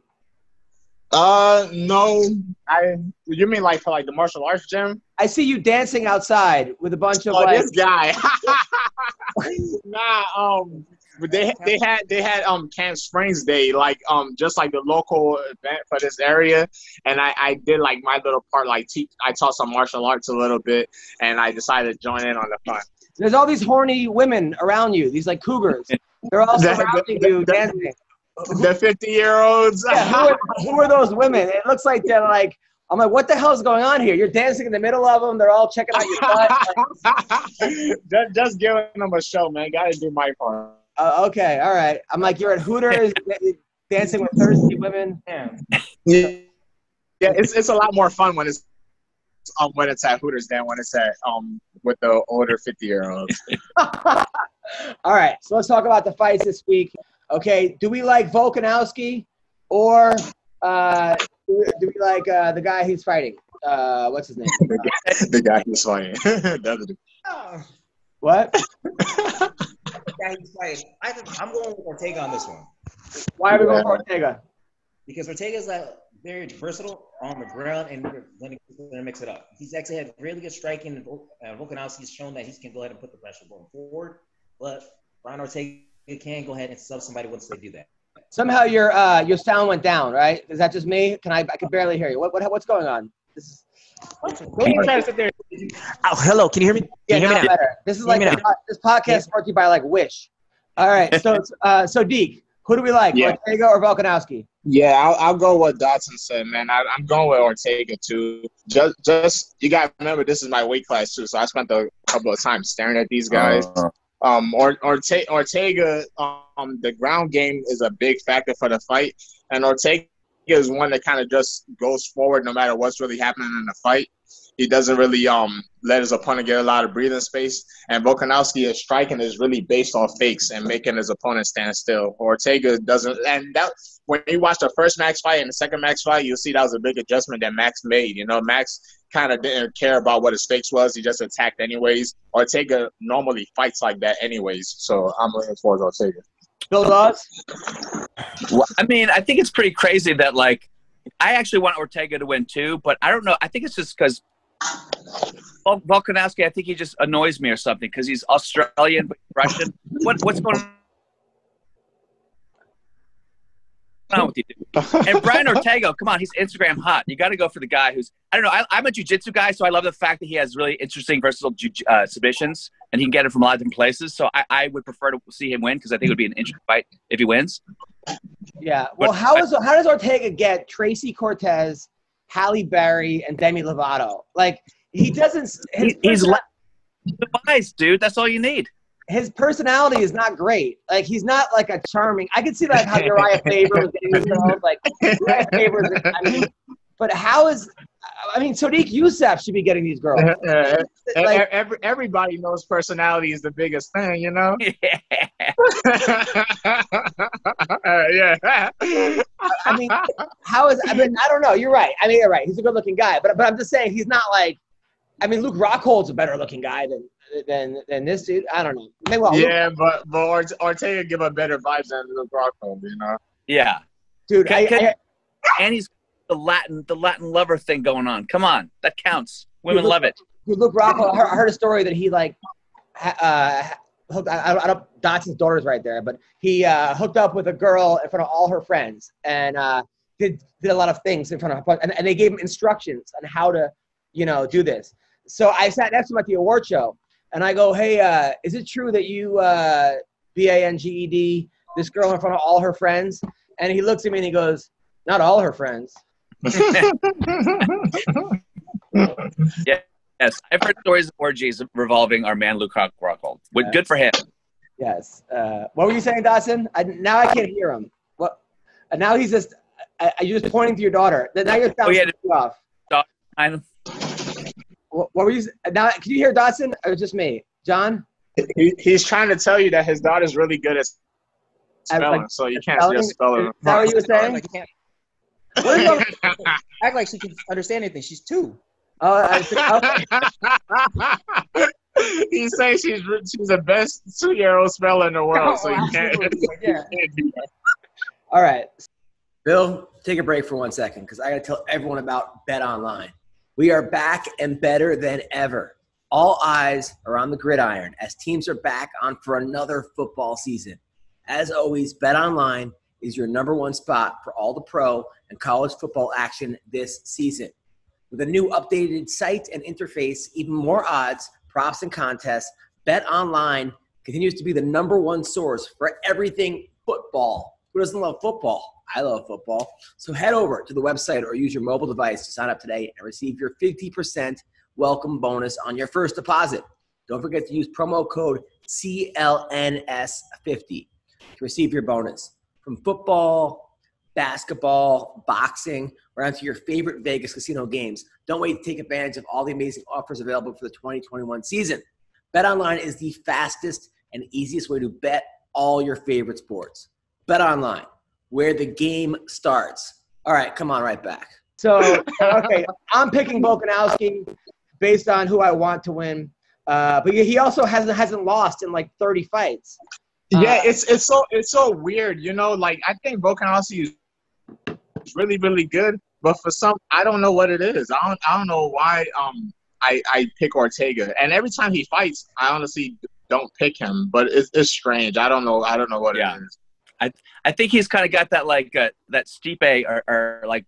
Uh, no. I you mean like for like the martial arts gym? I see you dancing outside with a bunch of Oh, like. this guy. nah, um, but they they had they had um Camp Springs Day, like um just like the local event for this area, and I I did like my little part, like teach. I taught some martial arts a little bit, and I decided to join in on the fun. There's all these horny women around you. These like cougars. They're all surrounding you dancing. The fifty year olds. Yeah, who, are, who are those women? It looks like they're like. I'm like, what the hell is going on here? You're dancing in the middle of them. They're all checking out your butt. just, just giving them a show, man. Gotta do my part. Uh, okay, all right. I'm like, you're at Hooters dancing with thirsty women. Damn. Yeah, yeah, it's it's a lot more fun when it's um when it's at Hooters than when it's at um with the older fifty year olds. All right, so let's talk about the fights this week. Okay, do we like Volkanovski or uh, do, we, do we like uh, the guy he's fighting? Uh, what's his name? the guy who's fighting. The other dude. What? guy he's fighting. I think I'm going with Ortega on this one Why are we going for Ortega? because Ortega's like very versatile on the ground and when he's going to mix it up. He's actually had really good striking. and Vol- uh, Volkanovski's shown that he can go ahead and put the pressure going forward, but Brian Ortega can go ahead and sub somebody once they do that. Somehow your uh, your sound went down, right? Is that just me? Can I? I can barely hear you. What, what what's going on? This is. Who you trying to sit there? Oh, hello. Can you hear me? Yeah, you hear me now? better. This is like hear this podcast is brought to you by like Wish. All right, so uh, so Deke, who do we like, Yeah. Ortega or Volkanovski? Yeah, I'll, I'll go with Dodson said, man. I, I'm going with Ortega too. Just, just you got to remember this is my weight class too, so I spent a couple of times staring at these guys. Uh, Um, or, Orte- Ortega, um, the ground game is a big factor for the fight, and Ortega is one that kind of just goes forward no matter what's really happening in the fight. He doesn't really um let his opponent get a lot of breathing space, and Volkanovski is striking is really based off fakes and making his opponent stand still. Ortega doesn't, and that when you watch the first Max fight and the second Max fight, you'll see that was a big adjustment that Max made. You know, Max kind of didn't care about what his fakes was; he just attacked anyways. Ortega normally fights like that anyways, so I'm looking forward to Ortega. Bill Dawes? well, I mean, I think it's pretty crazy that like I actually want Ortega to win too, but I don't know. I think it's just because Volkanovski. I think he just annoys me or something because he's Australian but Russian. What what's going on with you? dude? And Brian Ortega, come on, he's Instagram hot. You got to go for the guy who's I don't know. I, I'm a jujitsu guy, so I love the fact that he has really interesting, versatile ju- uh, submissions, and he can get it from a lot of different places. So I, I would prefer to see him win because I think it would be an interesting fight if he wins. Yeah. Well, But how is how does Ortega get Tracy Cortez, Halle Berry, and Demi Lovato? Like he doesn't. His, He- he's persona- Device, dude. That's all you need. His personality is not great. Like he's not like a charming. I can see like how Uriah Faber was getting these girls. Like Uriah Faber. I mean, but how is? I mean, Sodiq Yusuff should be getting these girls. Like, every, everybody knows personality is the biggest thing, you know. Yeah. yeah. I mean, how is? I mean, I don't know. You're right. I mean, you're right. He's a good-looking guy, but but I'm just saying he's not like. I mean, Luke Rockhold's a better-looking guy than than than this dude. I don't know. I mean, well, Luke- yeah, but but Ort- Ortega give a better vibes than Luke Rockhold, you know. Yeah, dude. I, Can- I, and he's the Latin, the Latin lover thing going on. Come on, that counts. Women Dude, love it. Dude, Luke Rockhold. I heard, I heard a story that he like, uh, hooked. I, I don't. Dodson's daughter's right there, but he uh, hooked up with a girl in front of all her friends and uh, did did a lot of things in front of her, and, and they gave him instructions on how to, you know, do this. So I sat next to him at the award show, and I go, "Hey, uh, is it true that you uh, B A N G E D this girl in front of all her friends?" And he looks at me and he goes, "Not all her friends." Yes, I've heard stories of orgies revolving our man Luke Rockhold. Well, Good for him. Yes. Uh, what were you saying, Dodson? I, now I can't hear him. What? Uh, now he's just. Uh, you're just pointing to your daughter. Now you're Oh, yeah. sounding off. I know. What, what were you? s- Now can you hear Dodson? Or just me, John? He, he's trying to tell you that his daughter's really good at At, spelling, like, so you can't spelling? just spell Is it. that what you were saying? Like, you can't What are you talking- act like she can understand anything. She's two. Oh, I see. okay. he says she's she's the best two year old speller in the world, oh, so you can't. Absolutely, yeah. you can't do that. All right. Bill, take a break for one second because I got to tell everyone about Bet Online. We are back and better than ever. All eyes are on the gridiron as teams are back on for another football season. As always, Bet Online is your number one spot for all the pro and college football action this season. With a new updated site and interface, even more odds, props, and contests, Bet Online continues to be the number one source for everything football. Who doesn't love football? I love football. So head over to the website or use your mobile device to sign up today and receive your 50% welcome bonus on your first deposit. Don't forget to use promo code CLNS50 to receive your bonus. From football, basketball, boxing, or onto your favorite Vegas casino games. Don't wait to take advantage of all the amazing offers available for the 2021 season. BetOnline is the fastest and easiest way to bet all your favorite sports. BetOnline, where the game starts. All right, come on, right back. So, okay, I'm picking Volkanovski based on who I want to win. Uh, but he also hasn't hasn't lost in like 30 fights. Yeah, it's it's so it's so weird, you know. Like I think Volkanovski is really really good, but for some I don't know what it is. I don't I don't know why um I I pick Ortega, and every time he fights, I honestly don't pick him. But it's it's strange. I don't know I don't know what Yeah. it is. I I think he's kind of got that like uh, that Stipe or, or like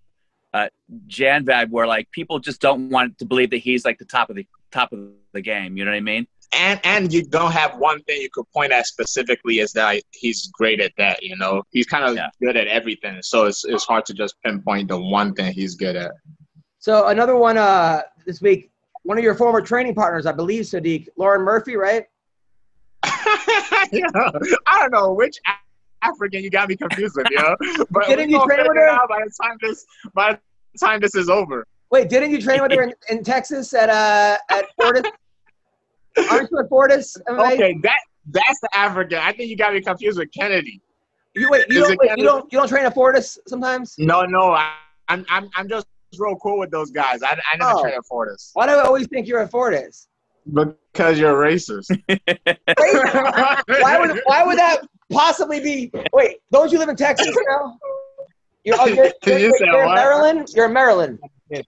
uh, Jan vibe where like people just don't want to believe that he's like the top of the top of the game. You know what I mean? And and you don't have one thing you could point at specifically as that he's great at that. You know, he's kind of Yeah. good at everything. So it's it's hard to just pinpoint the one thing he's good at. So another one uh, this week, one of your former training partners, I believe, Sodiq, Lauren Murphy, right? Yeah. I don't know which A- African you got me confused with, yo. But Didn't you train with her? by the time this by the time this is over. Wait, didn't you train with her in, in Texas at uh at Fortis? Aren't you at Fortis? MMA? Okay, that that's the African. I think you got me confused with Kennedy. You wait, you don't, it wait, you don't you don't train at Fortis sometimes? No, no, I, I'm I'm I'm just real cool with those guys. I, I never Oh. train at Fortis Why do I always think you're at Fortis? because you're racist. Why would why would that possibly be? Wait, don't you live in Texas now? You're, oh, you're, You you're, said you're in? Maryland. You're in Maryland.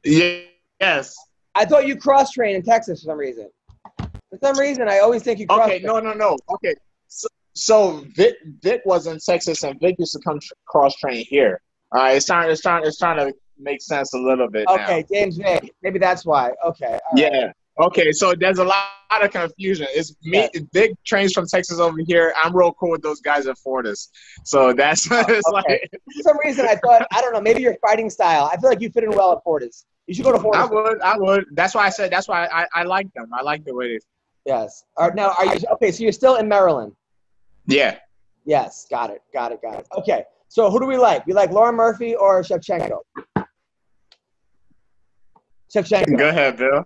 Yes. I thought you cross train in Texas for some reason. For some reason, I always think you cross. Okay, no, no, no. Okay, so, so Vick, Vick was in Texas, and Vick used to come tr- cross train here. All right, it's trying, it's trying, it's trying to make sense a little bit Okay, James Vick. Maybe that's why. Okay. all now. right. Yeah. Okay, so there's a lot, of confusion. It's me. Vick trains from Texas over here. I'm real cool with those guys at Fortis. So that's oh, it's like For some reason, I thought I don't know. Maybe your fighting style. I feel like you fit in well at Fortis. You should go to Fortis. I would, I would. That's why I said. That's why I, I like them. I like the way they. Yes. All right, now, are you okay? So you're still in Maryland. Yeah. Yes. Got it. Got it. Got it. Okay. So who do we like? We like Lauren Murphy or Shevchenko? Shevchenko. Go ahead, Bill.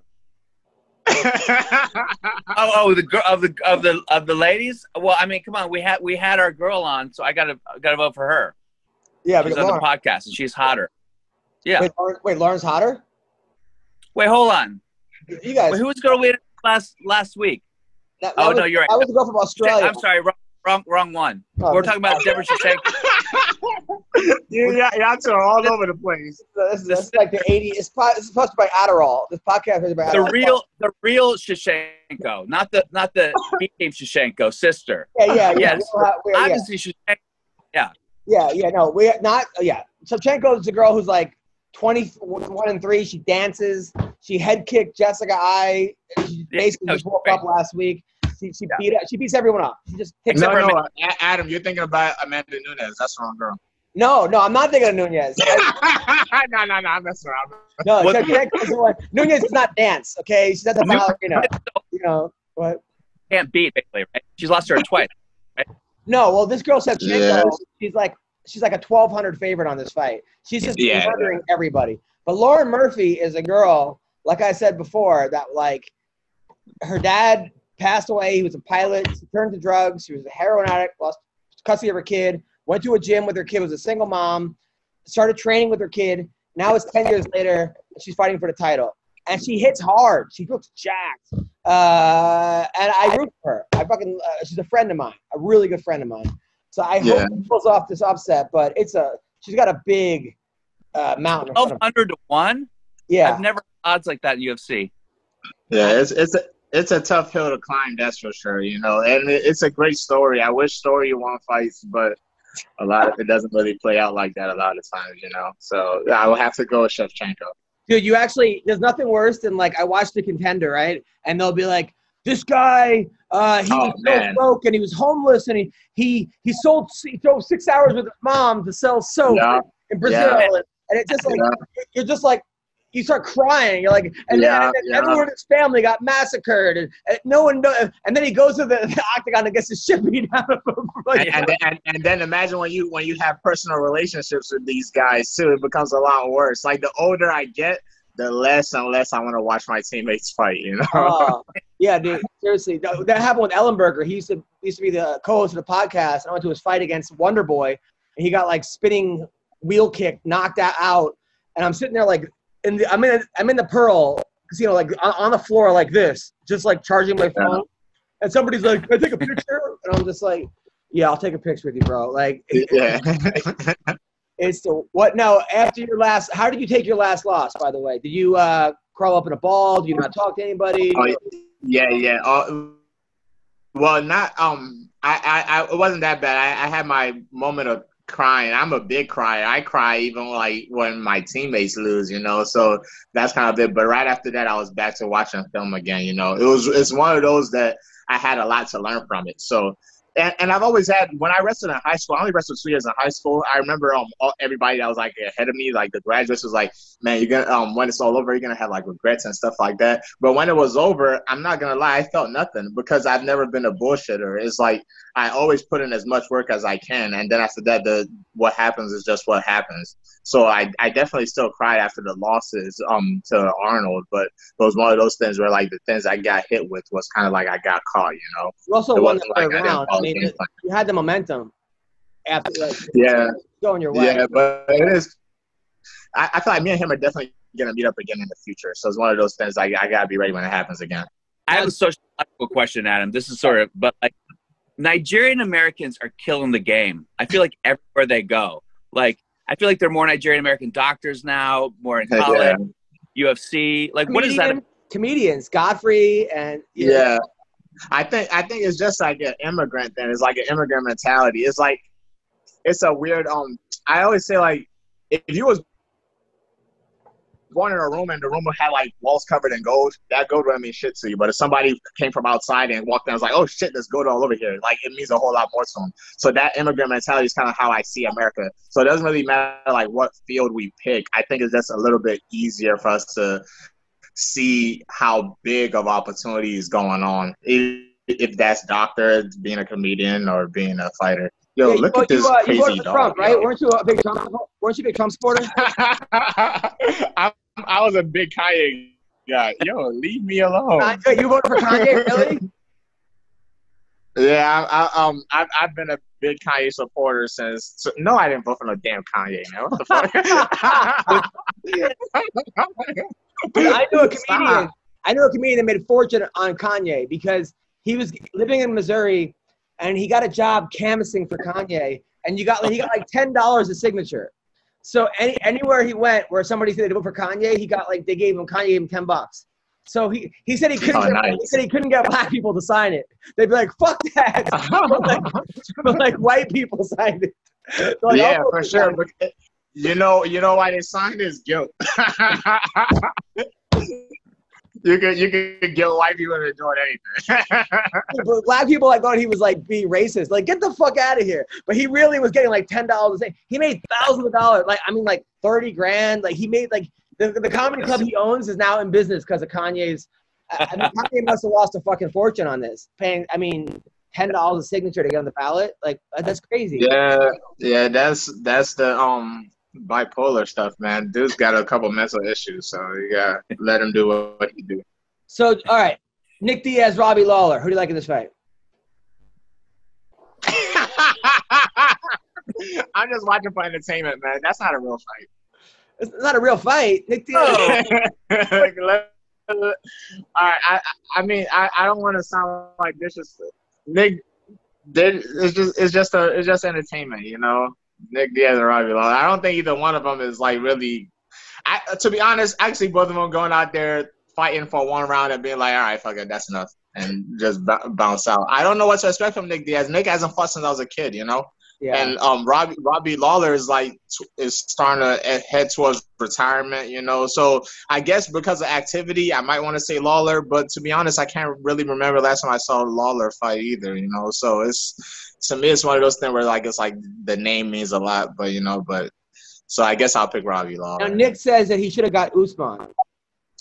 Oh, oh, the girl of the of the of the ladies. Well, I mean, come on, we had we had our girl on, so I gotta gotta vote for her. Yeah, She's on the podcast, and she's hotter. Yeah. wait, Lauren, wait, Lauren's hotter. Wait, hold on. You guys. Wait, who was the girl we had last last week? that, that Oh was, no, you're right. I was a girl from Australia. I'm sorry, wrong wrong, wrong one. Oh, We're talking about Deborah Shevchenko. you, yeah, y'all are all over the place. This is, this is like the 80. It's, po- it's supposed to be by Adderall. This podcast is about The Adderall. real the real Shevchenko, not the not the B team Shevchenko sister. Yeah, yeah, yeah. Yes. We don't have- we- yeah. Obviously, Shevchenko. Yeah, yeah, no, we not. Yeah, Shevchenko is a girl who's like 21 and three. She dances. She head kicked Jessica Eye. She Yeah, basically no, just woke she's up last week. She, she Yeah. beat she beats everyone up. She just kicks. No, Except for no, A- Adam, you're thinking about Amanda Nunes. That's the wrong girl. No, no, I'm not thinking of Nunes. No, no, no, I'm messing around. no, What- Shevchenko is the one. Nunes does not dance. Okay, she's not a ballerina. You know what? Can't beat basically, right? She's lost to her twice. No, well, this girl Shevchenko, Yes. she's like she's like a 1,200 favorite on this fight. She's just Yeah. murdering everybody. But Lauren Murphy is a girl, like I said before, that like her dad passed away. He was a pilot. He turned to drugs. He was a heroin addict. Lost custody of her kid. Went to a gym with her kid. Was a single mom. Started training with her kid. Now it's ten years later. And she's fighting for the title, and she hits hard. She looks jacked. Uh, and I root for her. I fucking. Uh, she's a friend of mine. A really good friend of mine. So I Yeah. hope she pulls off this upset. But it's a. She's got a big uh, mountain. in of her. 1200 to 1? Yeah. I've never odds like that in UFC. Yeah, it's it's a it's a tough hill to climb, that's for sure. You know, and it, it's a great story. I wish story won fights, but a lot of it doesn't really play out like that a lot of times. You know, so I will have to go with Shevchenko. Dude, you actually there's nothing worse than like I watched the contender, right? And they'll be like, this guy, uh, he Oh, was so broke and he was homeless and he he he sold he drove six hours with his mom to sell soap Yeah. in Brazil, Yeah. and, and it's just like Yeah. you're just like you start crying. You're like, and Yeah, then, and yeah. everyone in his family got massacred, and, and no one. Know, and then he goes to the, the octagon and gets his shit beat out of him. Like, And, and, then- and, and then imagine when you when you have personal relationships with these guys too, it becomes a lot worse. Like the older I get, the less and less I want to watch my teammates fight. You know. Oh, yeah, dude. Seriously, that, that happened with Ellenberger. He used to he used to be the co-host of the podcast. I went to his fight against Wonder Boy, and he got like spinning wheel kick, knocked out. And I'm sitting there like, in the, I'm in I'm in the Pearl casino, like on, the floor like this, just like charging my phone. And somebody's like, "Can I take a picture?" And I'm just like, "Yeah, I'll take a picture with you, bro." Like, yeah. it's the what? No, after your last, how did you take your last loss? By the way, did you uh, crawl up in a ball? Did you not talk to anybody? Oh, yeah, yeah. Uh, well, not um. I, I, I it wasn't that bad. I, I had my moment of crying. I'm a big crier. I cry even like when my teammates lose, you know. So that's kind of it. But right after that, I was back to watching film again. You know, it was it's one of those that I had a lot to learn from it. So. And, and I've always had when I wrestled in high school. I only wrestled two years in high school. I remember um all, everybody that was like ahead of me, like the graduates, was like, "Man, you're gonna um when it's all over, you're gonna have like regrets and stuff like that." But when it was over, I'm not gonna lie, I felt nothing because I've never been a bullshitter. It's like I always put in as much work as I can, and then after that, the what happens is just what happens. So I, I definitely still cried after the losses um to Arnold, but it was one of those things where like the things I got hit with was kind of like I got caught, you know. You also It won the like third I round. I follow mean, it- you had the momentum after like, Yeah, going your way. yeah, but it is. I, I feel like me and him are definitely gonna meet up again in the future. So it's one of those things like I gotta be ready when it happens again. I have a sociological question, Adam. This is sort of, but like Nigerian Americans are killing the game. I feel like everywhere they go, like I feel like there are more Nigerian American doctors now, more in Yeah. college, UFC. Like, what is that? Comedian- Comedians, Godfrey and Yeah. I think I think it's just like an immigrant thing. It's like an immigrant mentality. It's like it's a weird um I always say like if you was born in a room and the room had like walls covered in gold, that gold wouldn't mean shit to you. But if somebody came from outside and walked in and was like, Oh shit, there's gold all over here, like it means a whole lot more to them. So that immigrant mentality is kind of how I see America. So it doesn't really matter like what field we pick. I think it's just a little bit easier for us to see how big of opportunity is going on. If, if that's doctor, being a comedian, or being a fighter. Yo, Yeah, look vo- at this you, uh, crazy for dog. Trump, right? yo. Weren't you a big Trump? Weren't you a big Trump supporter? I, I was a big Kanye guy. Yo, leave me alone. Kanye, you voted for Kanye, really? Yeah, I, I, um, I've, I've been a big Kanye supporter since. So, no, I didn't vote for no damn Kanye, man. What the fuck? I knew a comedian. Stop. I knew a comedian that made a fortune on Kanye because he was living in Missouri, and he got a job canvassing for Kanye, and you got he got like ten dollars a signature. So any anywhere he went where somebody said they vote for Kanye, he got like they gave him Kanye gave him ten bucks. So he, he said he couldn't Oh, get, nice. he said he couldn't get black people to sign it. They'd be like, "Fuck that!" but, like, but, like, white people signed it. Like, yeah, for sure. But eh, you know, you know why they signed is guilt. you could you could guilt white people into doing anything. But black people I thought he was like being racist. Like, get the fuck out of here. But he really was getting like ten dollars a day. He made thousands of dollars. Like, I mean, like thirty grand. Like he made like the, the comedy club he owns is now in business because of Kanye's. I mean, Kanye must have lost a fucking fortune on this. Paying, I mean, ten dollars a signature to get on the ballot. Like that's crazy. yeah, yeah, that's that's the um bipolar stuff, man. Dude's got a couple mental issues, so you gotta let him do what, what he do. So, all right, Nick Diaz, Robbie Lawler. Who do you like in this fight? I'm just watching for entertainment, man. That's not a real fight. It's not a real fight. Nick Diaz. Like, let- all right, I, I- I mean, I, I don't want to sound like this is Nick. It's just, it's just a, it's just entertainment, you know. Nick Diaz and Robbie Lawler. I don't think either one of them is like really. I, to be honest, actually, both of them going out there fighting for one round and being like, all right, fuck it, that's enough, and just b- bounce out. I don't know what to expect from Nick Diaz. Nick hasn't fought since I was a kid, you know. Yeah. And um, Robbie Robbie Lawler is like is starting to head towards retirement, you know. So I guess because of activity, I might want to say Lawler, but to be honest, I can't really remember last time I saw Lawler fight either, you know. So it's to me, it's one of those things where like it's like the name means a lot, but you know, but so I guess I'll pick Robbie Now Lawler. Nick says that he should have got Usman.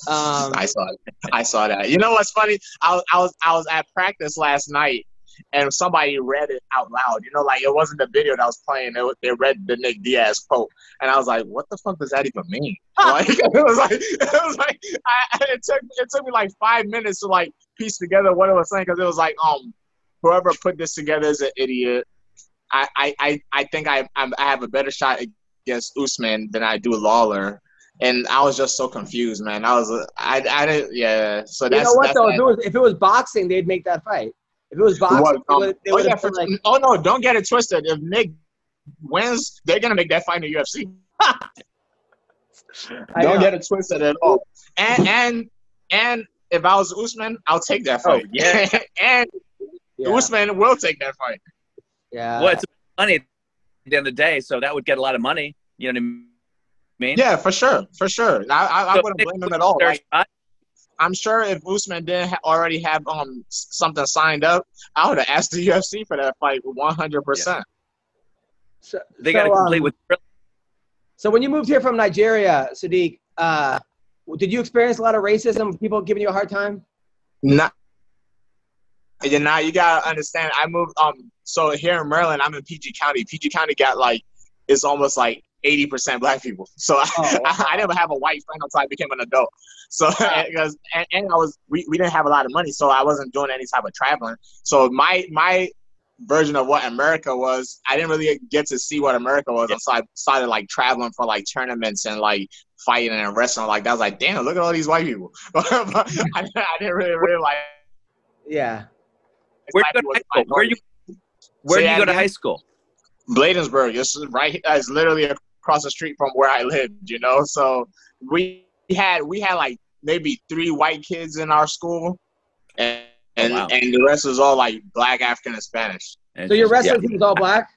Um, I saw it. I saw that. You know what's funny? I was I was I was at practice last night, and somebody read it out loud. You know, like it wasn't the video that was playing. It, was- they read the Nick Diaz quote, and I was like, "What the fuck does that even mean?" like it was like it was like I, it took it took me like five minutes to like piece together what it was saying because it was like um whoever put this together is an idiot. I I I, I think I I'm, I have a better shot against Usman than I do Lawler. And I was just so confused, man. I was, I, I didn't, yeah. So that's, you know what that's though? If it was if it was boxing, they'd make that fight. If it was boxing, What, um, they oh, would yeah, have for, been like, oh no, don't get it twisted. If Nick wins, they're gonna make that fight in the UFC. I don't know. get it twisted at all. And and and if I was Usman, I'll take that fight. yeah. and yeah, Usman will take that fight. yeah. well, it's money at the end of the day, so that would get a lot of money. You know what I mean? Yeah, for sure, for sure. I I, I wouldn't blame him at all. Like, not- I'm sure if Usman didn't ha- already have um something signed up, I would have asked the UFC for that fight 100. percent So, they got to so, complete um, with. So when you moved here from Nigeria, Sodiq, uh, did you experience a lot of racism? People giving you a hard time? Not, you know, you gotta understand. I moved. Um, so here in Maryland, I'm in PG County. PG County got like it's almost like 80 percent black people. So Oh, I, I didn't have a white friend until I became an adult. So because and, and I was we, we didn't have a lot of money, so I wasn't doing any type of traveling. So my my version of what America was, I didn't really get to see what America was until I started like traveling for like tournaments and like fighting and wrestling. Like that was like, damn, look at all these white people. I, I didn't really realize. Yeah. Where you go to high school? Where you where Say do you that go to high school? Bladensburg. It's right. It's literally across the street from where I lived. You know, so we had we had like maybe three white kids in our school, and oh, and, Oh, wow. and the rest was all like black, African, and Spanish. So your wrestling team is all black?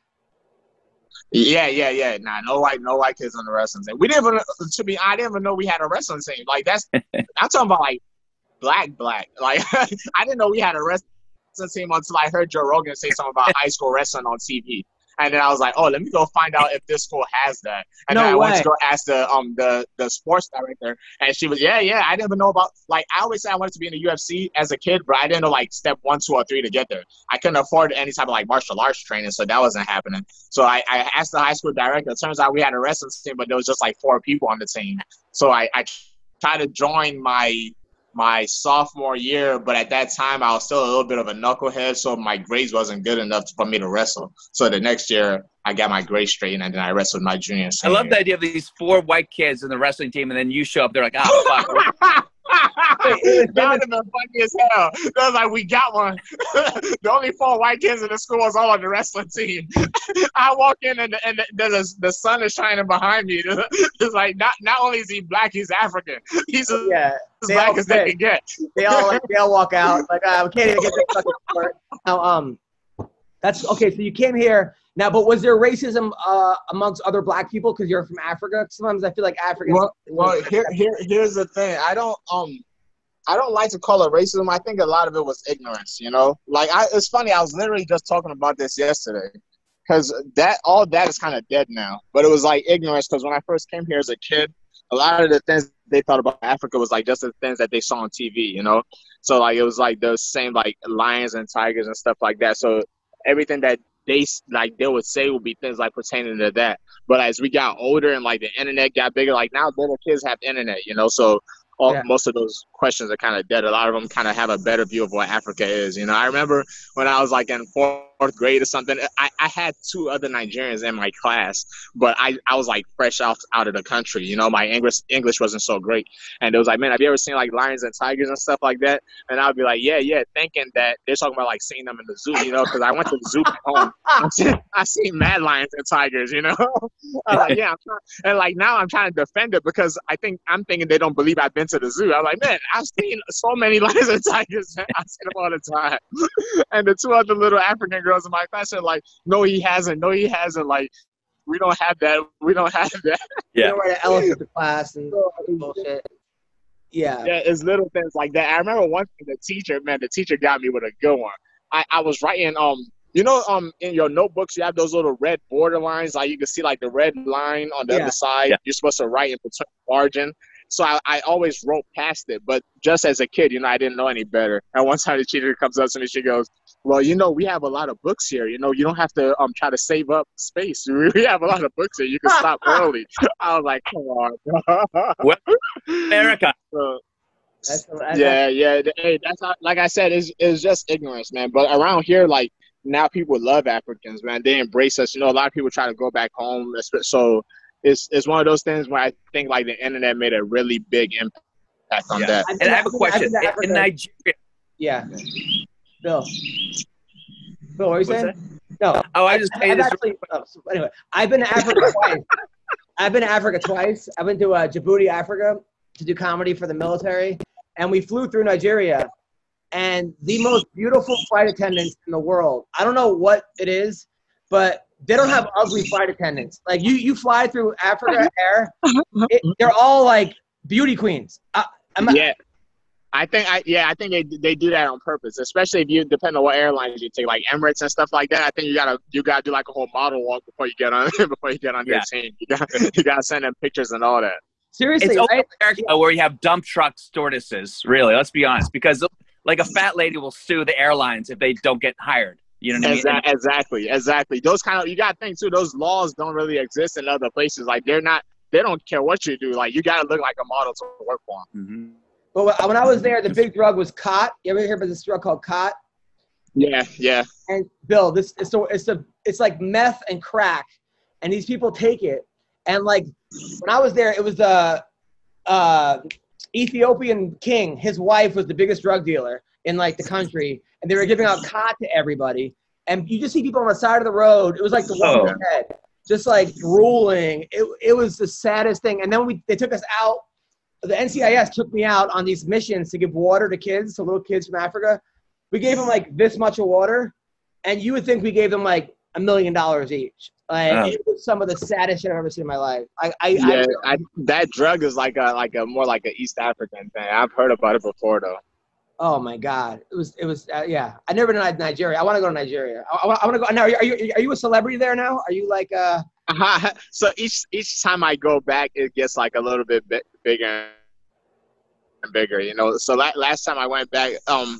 Yeah, yeah, yeah. Nah, no white, no white kids on the wrestling team. We didn't even, to be, I didn't even know we had a wrestling team. Like that's, I'm talking about like black, black. Like I didn't know we had a wrestling team until I heard Joe Rogan say something about high school wrestling on TV. And then I was like, oh, let me go find out if this school has that. And No then I went to go ask the um the the sports director, and she was, yeah, yeah. I didn't even know about like I always say I wanted to be in the UFC as a kid, but I didn't know like step one, two, or three to get there. I couldn't afford any type of like martial arts training, so that wasn't happening. So I, I asked the high school director. It turns out we had a wrestling team, but there was just like four people on the team. So I, I tried to join my my sophomore year, but at that time I was still a little bit of a knucklehead, so my grades wasn't good enough for me to wrestle. So the next year I got my grades straight, and then I wrestled my junior. I love the idea of these four white kids in the wrestling team, and then you show up. They're like, "Ah, fuck." That been funny as hell. That was like, we got one. the only four white kids in the school was all on the wrestling team. I walk in and, and the, the, the sun is shining behind me. It's like, not, not only is he black, he's African. He's as Yeah. They black as they can get. They all like they all walk out like uh, we can't even get this fucking sport. Now um, that's okay. So you came here now, but was there racism uh, amongst other black people because you're from Africa? Sometimes I feel like Africans. Well, well here, here, here's the thing. I don't, um, I don't like to call it racism. I think a lot of it was ignorance. You know, like I, it's funny. I was literally just talking about this yesterday, because that all that is kind of dead now. But it was like ignorance because when I first came here as a kid, a lot of the things they thought about Africa was like just the things that they saw on TV. You know, so like it was like the same like lions and tigers and stuff like that. So everything that they like they would say would be things like pertaining to that. But as we got older and like the internet got bigger, like now little kids have internet, you know, so all, Yeah. most of those questions are kind of dead. A lot of them kind of have a better view of what Africa is. You know, I remember when I was like in fourth grade or something, I, I had two other Nigerians in my class, but I, I was like fresh out out of the country. You know, my English English wasn't so great, and it was like, man, have you ever seen like lions and tigers and stuff like that? And I'd be like, yeah, yeah, thinking that they're talking about like seeing them in the zoo. You know, because I went to the zoo at home. I seen mad lions and tigers. You know, like, yeah, and like now I'm trying to defend it because I think I'm thinking they don't believe I've been to the zoo. I'm like, man, I've seen so many lions and tigers. Man. I see them all the time. and the two other little African girls in my class are like, no, he hasn't. No, he hasn't. Like, we don't have that. We don't have that. You know, wear the elephant class and bullshit. Yeah. Yeah, it's little things like that. I remember one thing the teacher, man, the teacher got me with a good one. I, I was writing um you know um in your notebooks you have those little red border lines, like you can see like the red line on the Yeah. other side. Yeah. You're supposed to write in between margin. So I, I always wrote past it, but just as a kid, you know, I didn't know any better. And one time the teacher comes up to me, she goes, "Well, you know, we have a lot of books here. You know, you don't have to um try to save up space. We have a lot of books here. You can stop early." I was like, "Come on." Well, America. So, That's, that's yeah, yeah. Hey, that's not, like I said, it's, it's just ignorance, man. But around here, like now, people love Africans, man. They embrace us. You know, a lot of people try to go back home. espe- So it's it's one of those things where I think like the internet made a really big impact on Yeah. that. And I have a I've been- question. I've been to In, Africa. in Nigeria, Yeah. Bill. Bill, what are you What's saying? No. oh, I just I've actually, oh, so anyway, I've been to Africa twice. I've been to Africa twice. I went to uh, Djibouti, Africa, to do comedy for the military, and we flew through Nigeria. And the most beautiful flight attendants in the world. I don't know what it is, but they don't have ugly flight attendants. Like you, you fly through Africa Air, it, they're all like beauty queens. I, I'm, Yeah. I think I yeah I think they they do that on purpose, especially if you depend on what airlines you take, like Emirates and stuff like that. I think you gotta you gotta do like a whole model walk before you get on before you get on your Yeah. team. You got you gotta send them pictures and all that. seriously, It's only right? America where you have dump truck tortoises. Really, let's be honest, because like a fat lady will sue the airlines if they don't get hired. You know what I mean? Exactly, exactly. Those kind of you gotta think too. Those laws don't really exist in other places. Like they're not. They don't care what you do. Like you gotta look like a model to work for 'em. Mhm. But when- I was there, the big drug was khat. You ever hear about this drug called khat? Yeah, yeah. And Bill, this it's so it's a it's like meth and crack, and these people take it. And like when I was there, it was the uh, Ethiopian king. His wife was the biggest drug dealer in like the country, and they were giving out khat to everybody. And you just see people on the side of the road. It was like the Oh. Walking Dead, just like drooling. It it was the saddest thing. And then we they took us out. The NCIS took me out on these missions to give water to kids, to little kids from Africa. We gave them like this much of water, and you would think we gave them like a million dollars each. Like Oh. it was some of the saddest shit I've ever seen in my life. I, I, Yeah, I I, that drug is like a like a more like an East African thing. I've heard about it before though. oh my god, it was it was uh, yeah. I never been to Nigeria. I want to go to Nigeria. I, I, want to go now. Are you, are you are you a celebrity there now? Are you like uh? so each each time I go back, it gets like a little bit bi- bigger and bigger. You know. So la- last time I went back, um,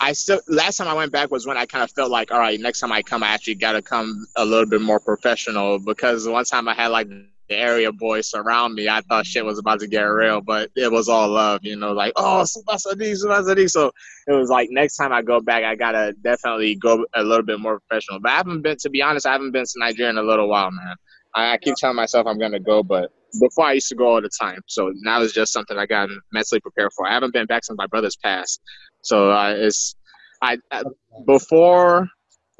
I still last time I went back was when I kind of felt like, all right, next time I come, I actually got to come a little bit more professional because one time I had like the area boys surround me. I thought shit was about to get real, but it was all love. You know, like oh, Subasadi. So it was like next time I go back, I gotta definitely go a little bit more professional. But I haven't been, to be honest, I haven't been to Nigeria in a little while, man. I, I keep telling myself I'm gonna go, but before I used to go all the time. So now it's just something I gotta mentally prepared for. I haven't been back since my brother's passed, so uh, it's I, I before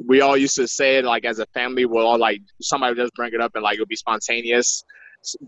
we all used to say it like as a family, we'll all like somebody just bring it up and like it'll be spontaneous.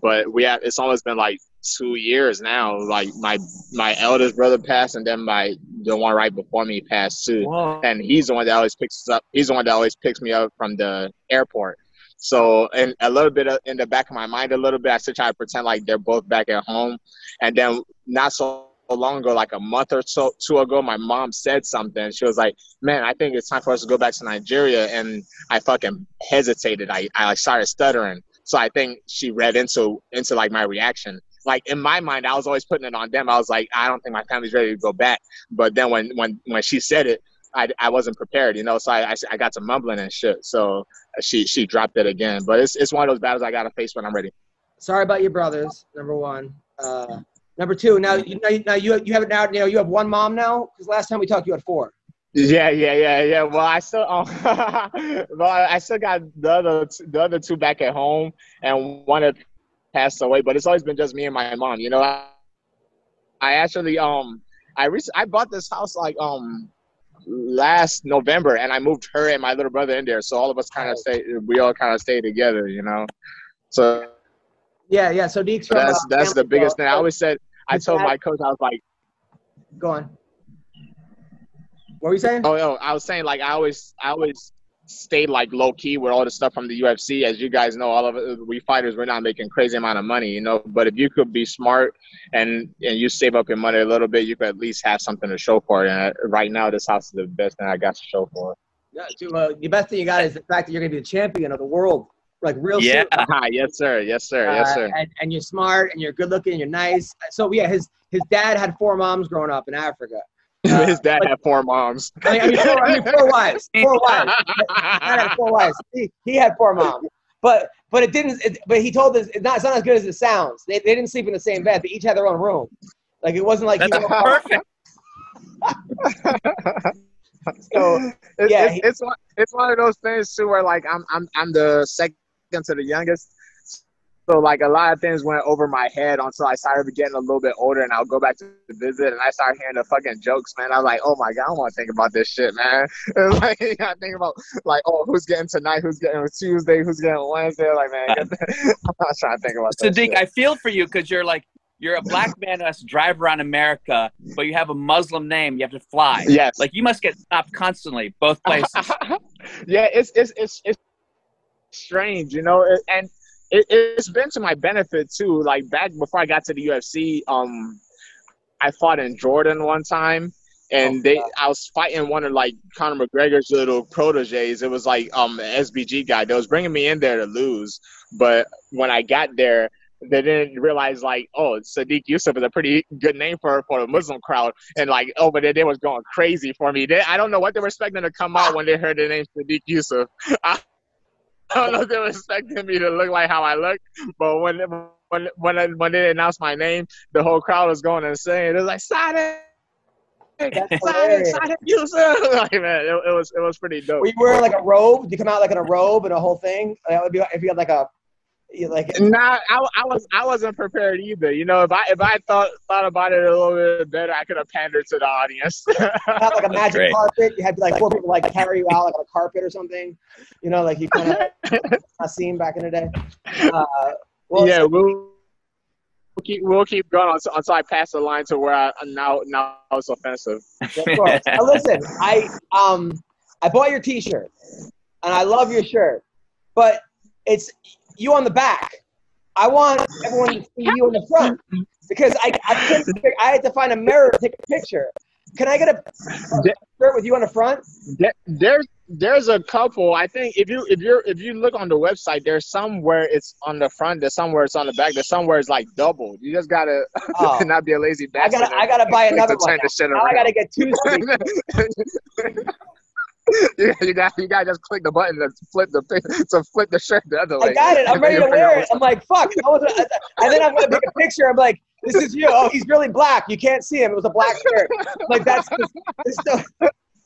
But we have it's almost been like two years now. Like my my eldest brother passed, and then my the one right before me passed too Whoa. and he's the one that always picks us up. He's the one that always picks me up from the airport. So, and a little bit of, in the back of my mind, a little bit, I still try to pretend like they're both back at home. And then not so long ago, like a month or so two ago, my mom said something. She was like, "Man, I think it's time for us to go back to Nigeria." And I fucking hesitated. I I started stuttering. So I think she read into into like my reaction. Like in my mind, I was always putting it on them. I was like, I don't think my family's ready to go back. But then when when when she said it, I, I wasn't prepared, you know. So I, I I got to mumbling and shit. So she she dropped it again. But it's it's one of those battles I gotta face when I'm ready. Sorry about your brothers. Number one. Uh, Number two. Now, you now, now you you have it now. You know, you have one mom now. Because last time we talked, you had four. Yeah, yeah, yeah, yeah. Well, I still, um, well, I still got the other, t- the other two back at home, and one had passed away. But it's always been just me and my mom. You know, I, I actually, um, I rec- I bought this house like um last November, and I moved her and my little brother in there, so all of us kind of stay, we all kind of stay together. You know, so Yeah, yeah. So Deeks that's uh, that's the biggest thing. I always said. I told dad- my coach, I was like. Go on. What were you saying? Oh, no, I was saying like I always, I always stayed like low key with all the stuff from the UFC. As you guys know, all of it, we fighters, we're not making crazy amount of money, you know. But if you could be smart and and you save up your money a little bit, you could at least have something to show for it. And uh, right now, this house is the best thing I got to show for. it. Yeah, dude, uh, the best thing you got is the fact that you're gonna be the champion of the world, like real Yeah. soon. Ah, yes, sir. Yes, sir. Yes, Uh, sir. and, and you're smart and you're good looking and you're nice. So yeah, his his dad had four moms growing up in Africa. Uh, His dad like- had four moms. I mean, I mean, four, I mean four wives. Four wives. His had four wives. He, he had four moms. But but it didn't. It, but he told us it's not, it's not as good as it sounds. They, they didn't sleep in the same bed. They each had their own room. Like it wasn't like That's he perfect. So It's, Yeah, it's, he- it's one it's one of those things too where like I'm I'm I'm the second to the youngest. So like a lot of things went over my head until I started getting a little bit older and I'll go back to visit and I start hearing the fucking jokes, man. I was like, oh my god, I don't want to think about this shit, man. Like I think about like, oh, who's getting tonight, who's getting Tuesday, who's getting Wednesday. Like, man, I'm not trying to think about. Sodiq. I feel for you because you're like you're a black man who has to drive around America, but you have a Muslim name. You have to fly. Yes. Like you must get stopped constantly, both places. yeah, it's it's it's it's strange, you know, it, and it, it's been to my benefit too. Like back before I got to the UFC, um, I fought in Jordan one time, and they I was fighting one of like Conor McGregor's little proteges. It was like um an SBG guy. They was bringing me in there to lose, but when I got there. They didn't realize like, oh, Sodiq Yusuff is a pretty good name for for a Muslim crowd, and like over there they was going crazy for me. They, I don't know what they were expecting to come out when they heard the name Sodiq Yusuff. I, I don't know if they were expecting me to look like how I look, but when when when I- when they announced my name, the whole crowd was going insane. It was like hilarious. Sodiq Yusuff. Like man, it, it was it was pretty dope. Were you wearing like a robe? You come out like in a robe and a whole thing? That would be if you had like a like Nah, I, I was I wasn't prepared either. You know, if I if I thought thought about it a little bit better, I could have pandered to the audience. not like a magic great. carpet. You had like four people like carry you out like on a carpet or something. You know, like you kind of I seen back in the day. Uh, well, yeah, we'll, we'll keep we'll keep going until, until I pass the line to where I now now it's offensive. Of course. Now listen, I um I bought your T-shirt, and I love your shirt, but it's you on the back. I want everyone to see you in the front because I I, couldn't, I had to find a mirror to take a picture. Can I get a, shirt with you on the front? There's there's a couple. I think if you if you're if you look on the website, there's somewhere it's on the front, there's somewhere it's on the back, there's somewhere it's like doubled. You just gotta Oh. not be a lazy I bastard. gotta I gotta buy another to one. Now. Now I gotta get two. you, you got you got to just click the button to flip the to flip the shirt the other way. I got it. I'm ready to wear it. I'm like, fuck. And then I'm gonna take a picture. I'm like, this is you. Oh, he's really black. You can't see him. It was a black shirt. I'm like that's.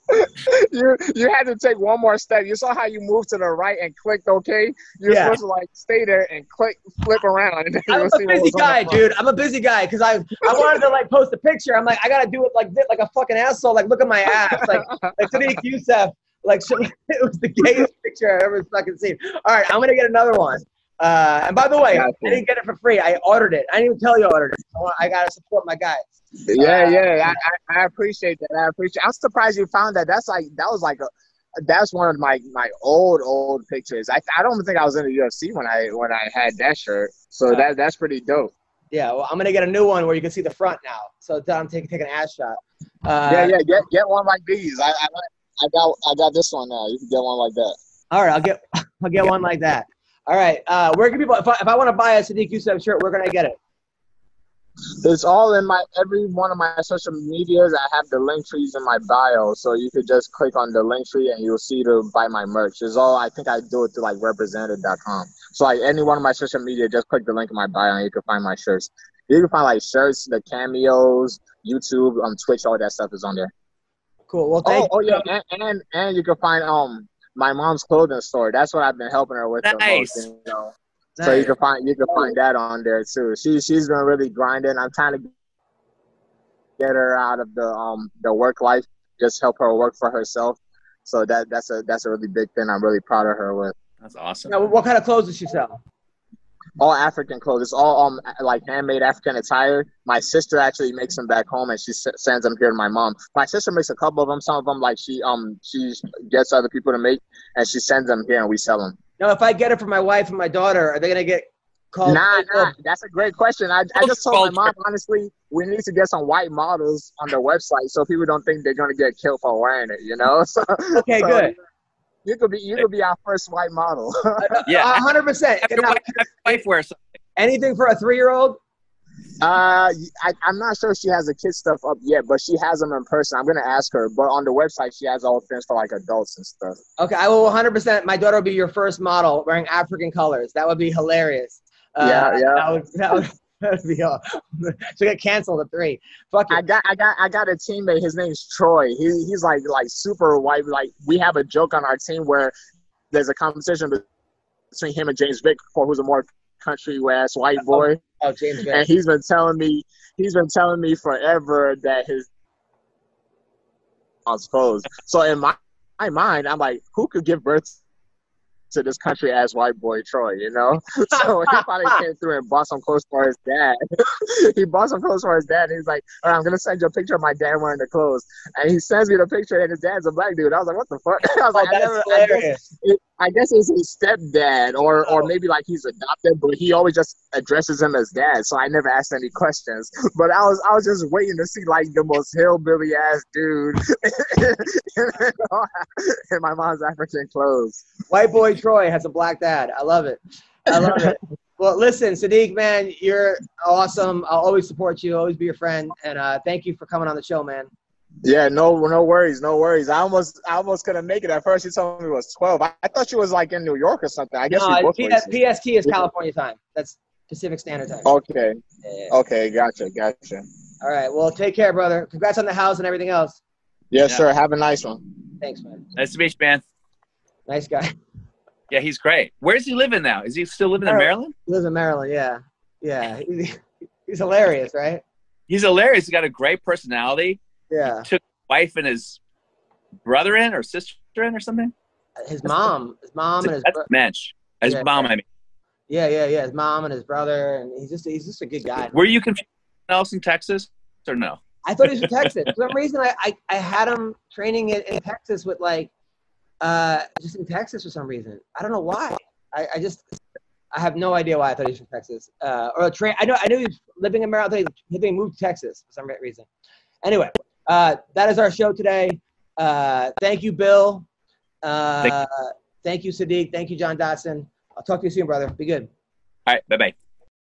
you you had to take one more step. You saw how you moved to the right and clicked OK. You're Yeah. supposed to like stay there and click flip around. And I'm a busy was on the guy, dude. I'm a busy guy because I I wanted to like post a picture. I'm like, I gotta do it like this, like a fucking asshole. Like, look at my ass. Like, like Sodiq Yusuff. Like, it was the gayest picture I've ever fucking seen. All right, I'm gonna get another one. Uh, and by the way, I didn't get it for free. I ordered it. I didn't even tell you I ordered it. I, want, I gotta support my guys. Yeah, Uh, yeah, I, I, appreciate that. I appreciate. I'm surprised you found that. That's like that was like a. That's one of my my old old pictures. I I don't think I was in the UFC when I when I had that shirt. So Uh, that that's pretty dope. Yeah, well, I'm gonna get a new one where you can see the front now. So I'm taking taking an ass shot. Uh, yeah, yeah. Get get one like these. I I, I got I got this one now. You can get one like that. All right, I'll get I'll get one like that. All right, uh, where can people? If I, if I want to buy a Sodiq Yusuff shirt, where can I get it? It's all in my every one of my social medias. I have the link trees in my bio, so you could just click on the link tree and you'll see to buy my merch. It's all I think I do it through like represented.com. So like any one of my social media, just click the link in my bio and you can find my shirts. You can find like shirts, the cameos, YouTube, um, Twitch, all that stuff is on there. Cool. Well, Oh, thank oh yeah, and, and and you can find um my mom's clothing store. That's what I've been helping her with the most. You know? So you can find you can find that on there too. She she's been really grinding. I'm trying to get her out of the um the work life, just help her work for herself. So that that's a that's a really big thing. I'm really proud of her with. That's awesome. Now, what kind of clothes does she sell? All African clothes. It's all um like handmade African attire. My sister actually makes them back home and she s- sends them here to my mom. My sister makes a couple of them. Some of them like she um she gets other people to make and she sends them here and we sell them. Now, if I get it for my wife and my daughter, are they gonna get called? Nah, nah, that's a great question. I, I just told my mom honestly, we need to get some white models on the website so people don't think they're gonna get killed for wearing it. You know? So, Okay, so good. You could be you could be our first white model. Yeah. hundred percent. wife wears anything for a three-year-old. Uh, I, I'm not sure she has the kid stuff up yet, but she has them in person. I'm gonna ask her. But on the website, she has all the things for like adults and stuff. Okay, I will 100%. My daughter will be your first model wearing African colors. That would be hilarious. Uh, Yeah, yeah. That would, that would, that would be all. She'll get canceled at three. Fuck it. I got I got I got a teammate. His name's Troy. He he's like like super white. Like we have a joke on our team where there's a competition between him and James Vick for who's a more country ass white oh, boy. Oh, James Vick. And he's been telling me he's been telling me forever that his on clothes. So in my my mind, I'm like, who could give birth to this country ass white boy Troy, you know? So he finally came through and bought some clothes for his dad. he bought some clothes for his dad. And he's like, all right, I'm gonna send you a picture of my dad wearing the clothes. And he sends me the picture, and his dad's a black dude. I was like, what the fuck? I was oh, like, I, that's never, I, hilarious. guess, it, I guess it's his stepdad, or or maybe like he's adopted, but he always just addresses him as dad. So I never asked any questions. But I was I was just waiting to see like the most hillbilly ass dude in my mom's African clothes. White boy Troy has a black dad. I love it. I love it. Well, listen, Sodiq, man, you're awesome. I'll always support you, always be your friend, and uh, thank you for coming on the show, man. Yeah, no, no worries, no worries. I almost, I almost couldn't make it. At first, you told me it was twelve. I, I thought you was like in New York or something. I guess no, we both. P- PST is California time. That's Pacific Standard Time. Okay. Yeah. Okay, gotcha, gotcha. All right. Well, take care, brother. Congrats on the house and everything else. Yes, Yeah. sir. Have a nice one. Thanks, man. Nice to meet you, man. Nice guy. Yeah, he's great. Where's he living now? Is he still living in Maryland? He lives in Maryland. Yeah. Yeah. He's hilarious, right? He's hilarious. He's got a great personality. Yeah. Took wife and his brother in or sister in or something. His mom, his mom and his That's bro- mensch. His Yeah. mom, I mean. yeah, yeah, yeah. His mom and his brother, and he's just he's just a good guy. Were you confused else in Texas or no? I thought he was from Texas. For some reason, I, I, I had him training in, in Texas with like, uh, just in Texas for some reason. I don't know why. I, I just, I have no idea why I thought he was from Texas. Uh, or a train. I know I knew he was living in Maryland. I thought he, he moved to Texas for some reason. Anyway, uh, that is our show today. Uh, thank you, Bill. Uh, thank you, Sodiq. Thank you, John Dodson. I'll talk to you soon, brother. Be good. All right, bye bye.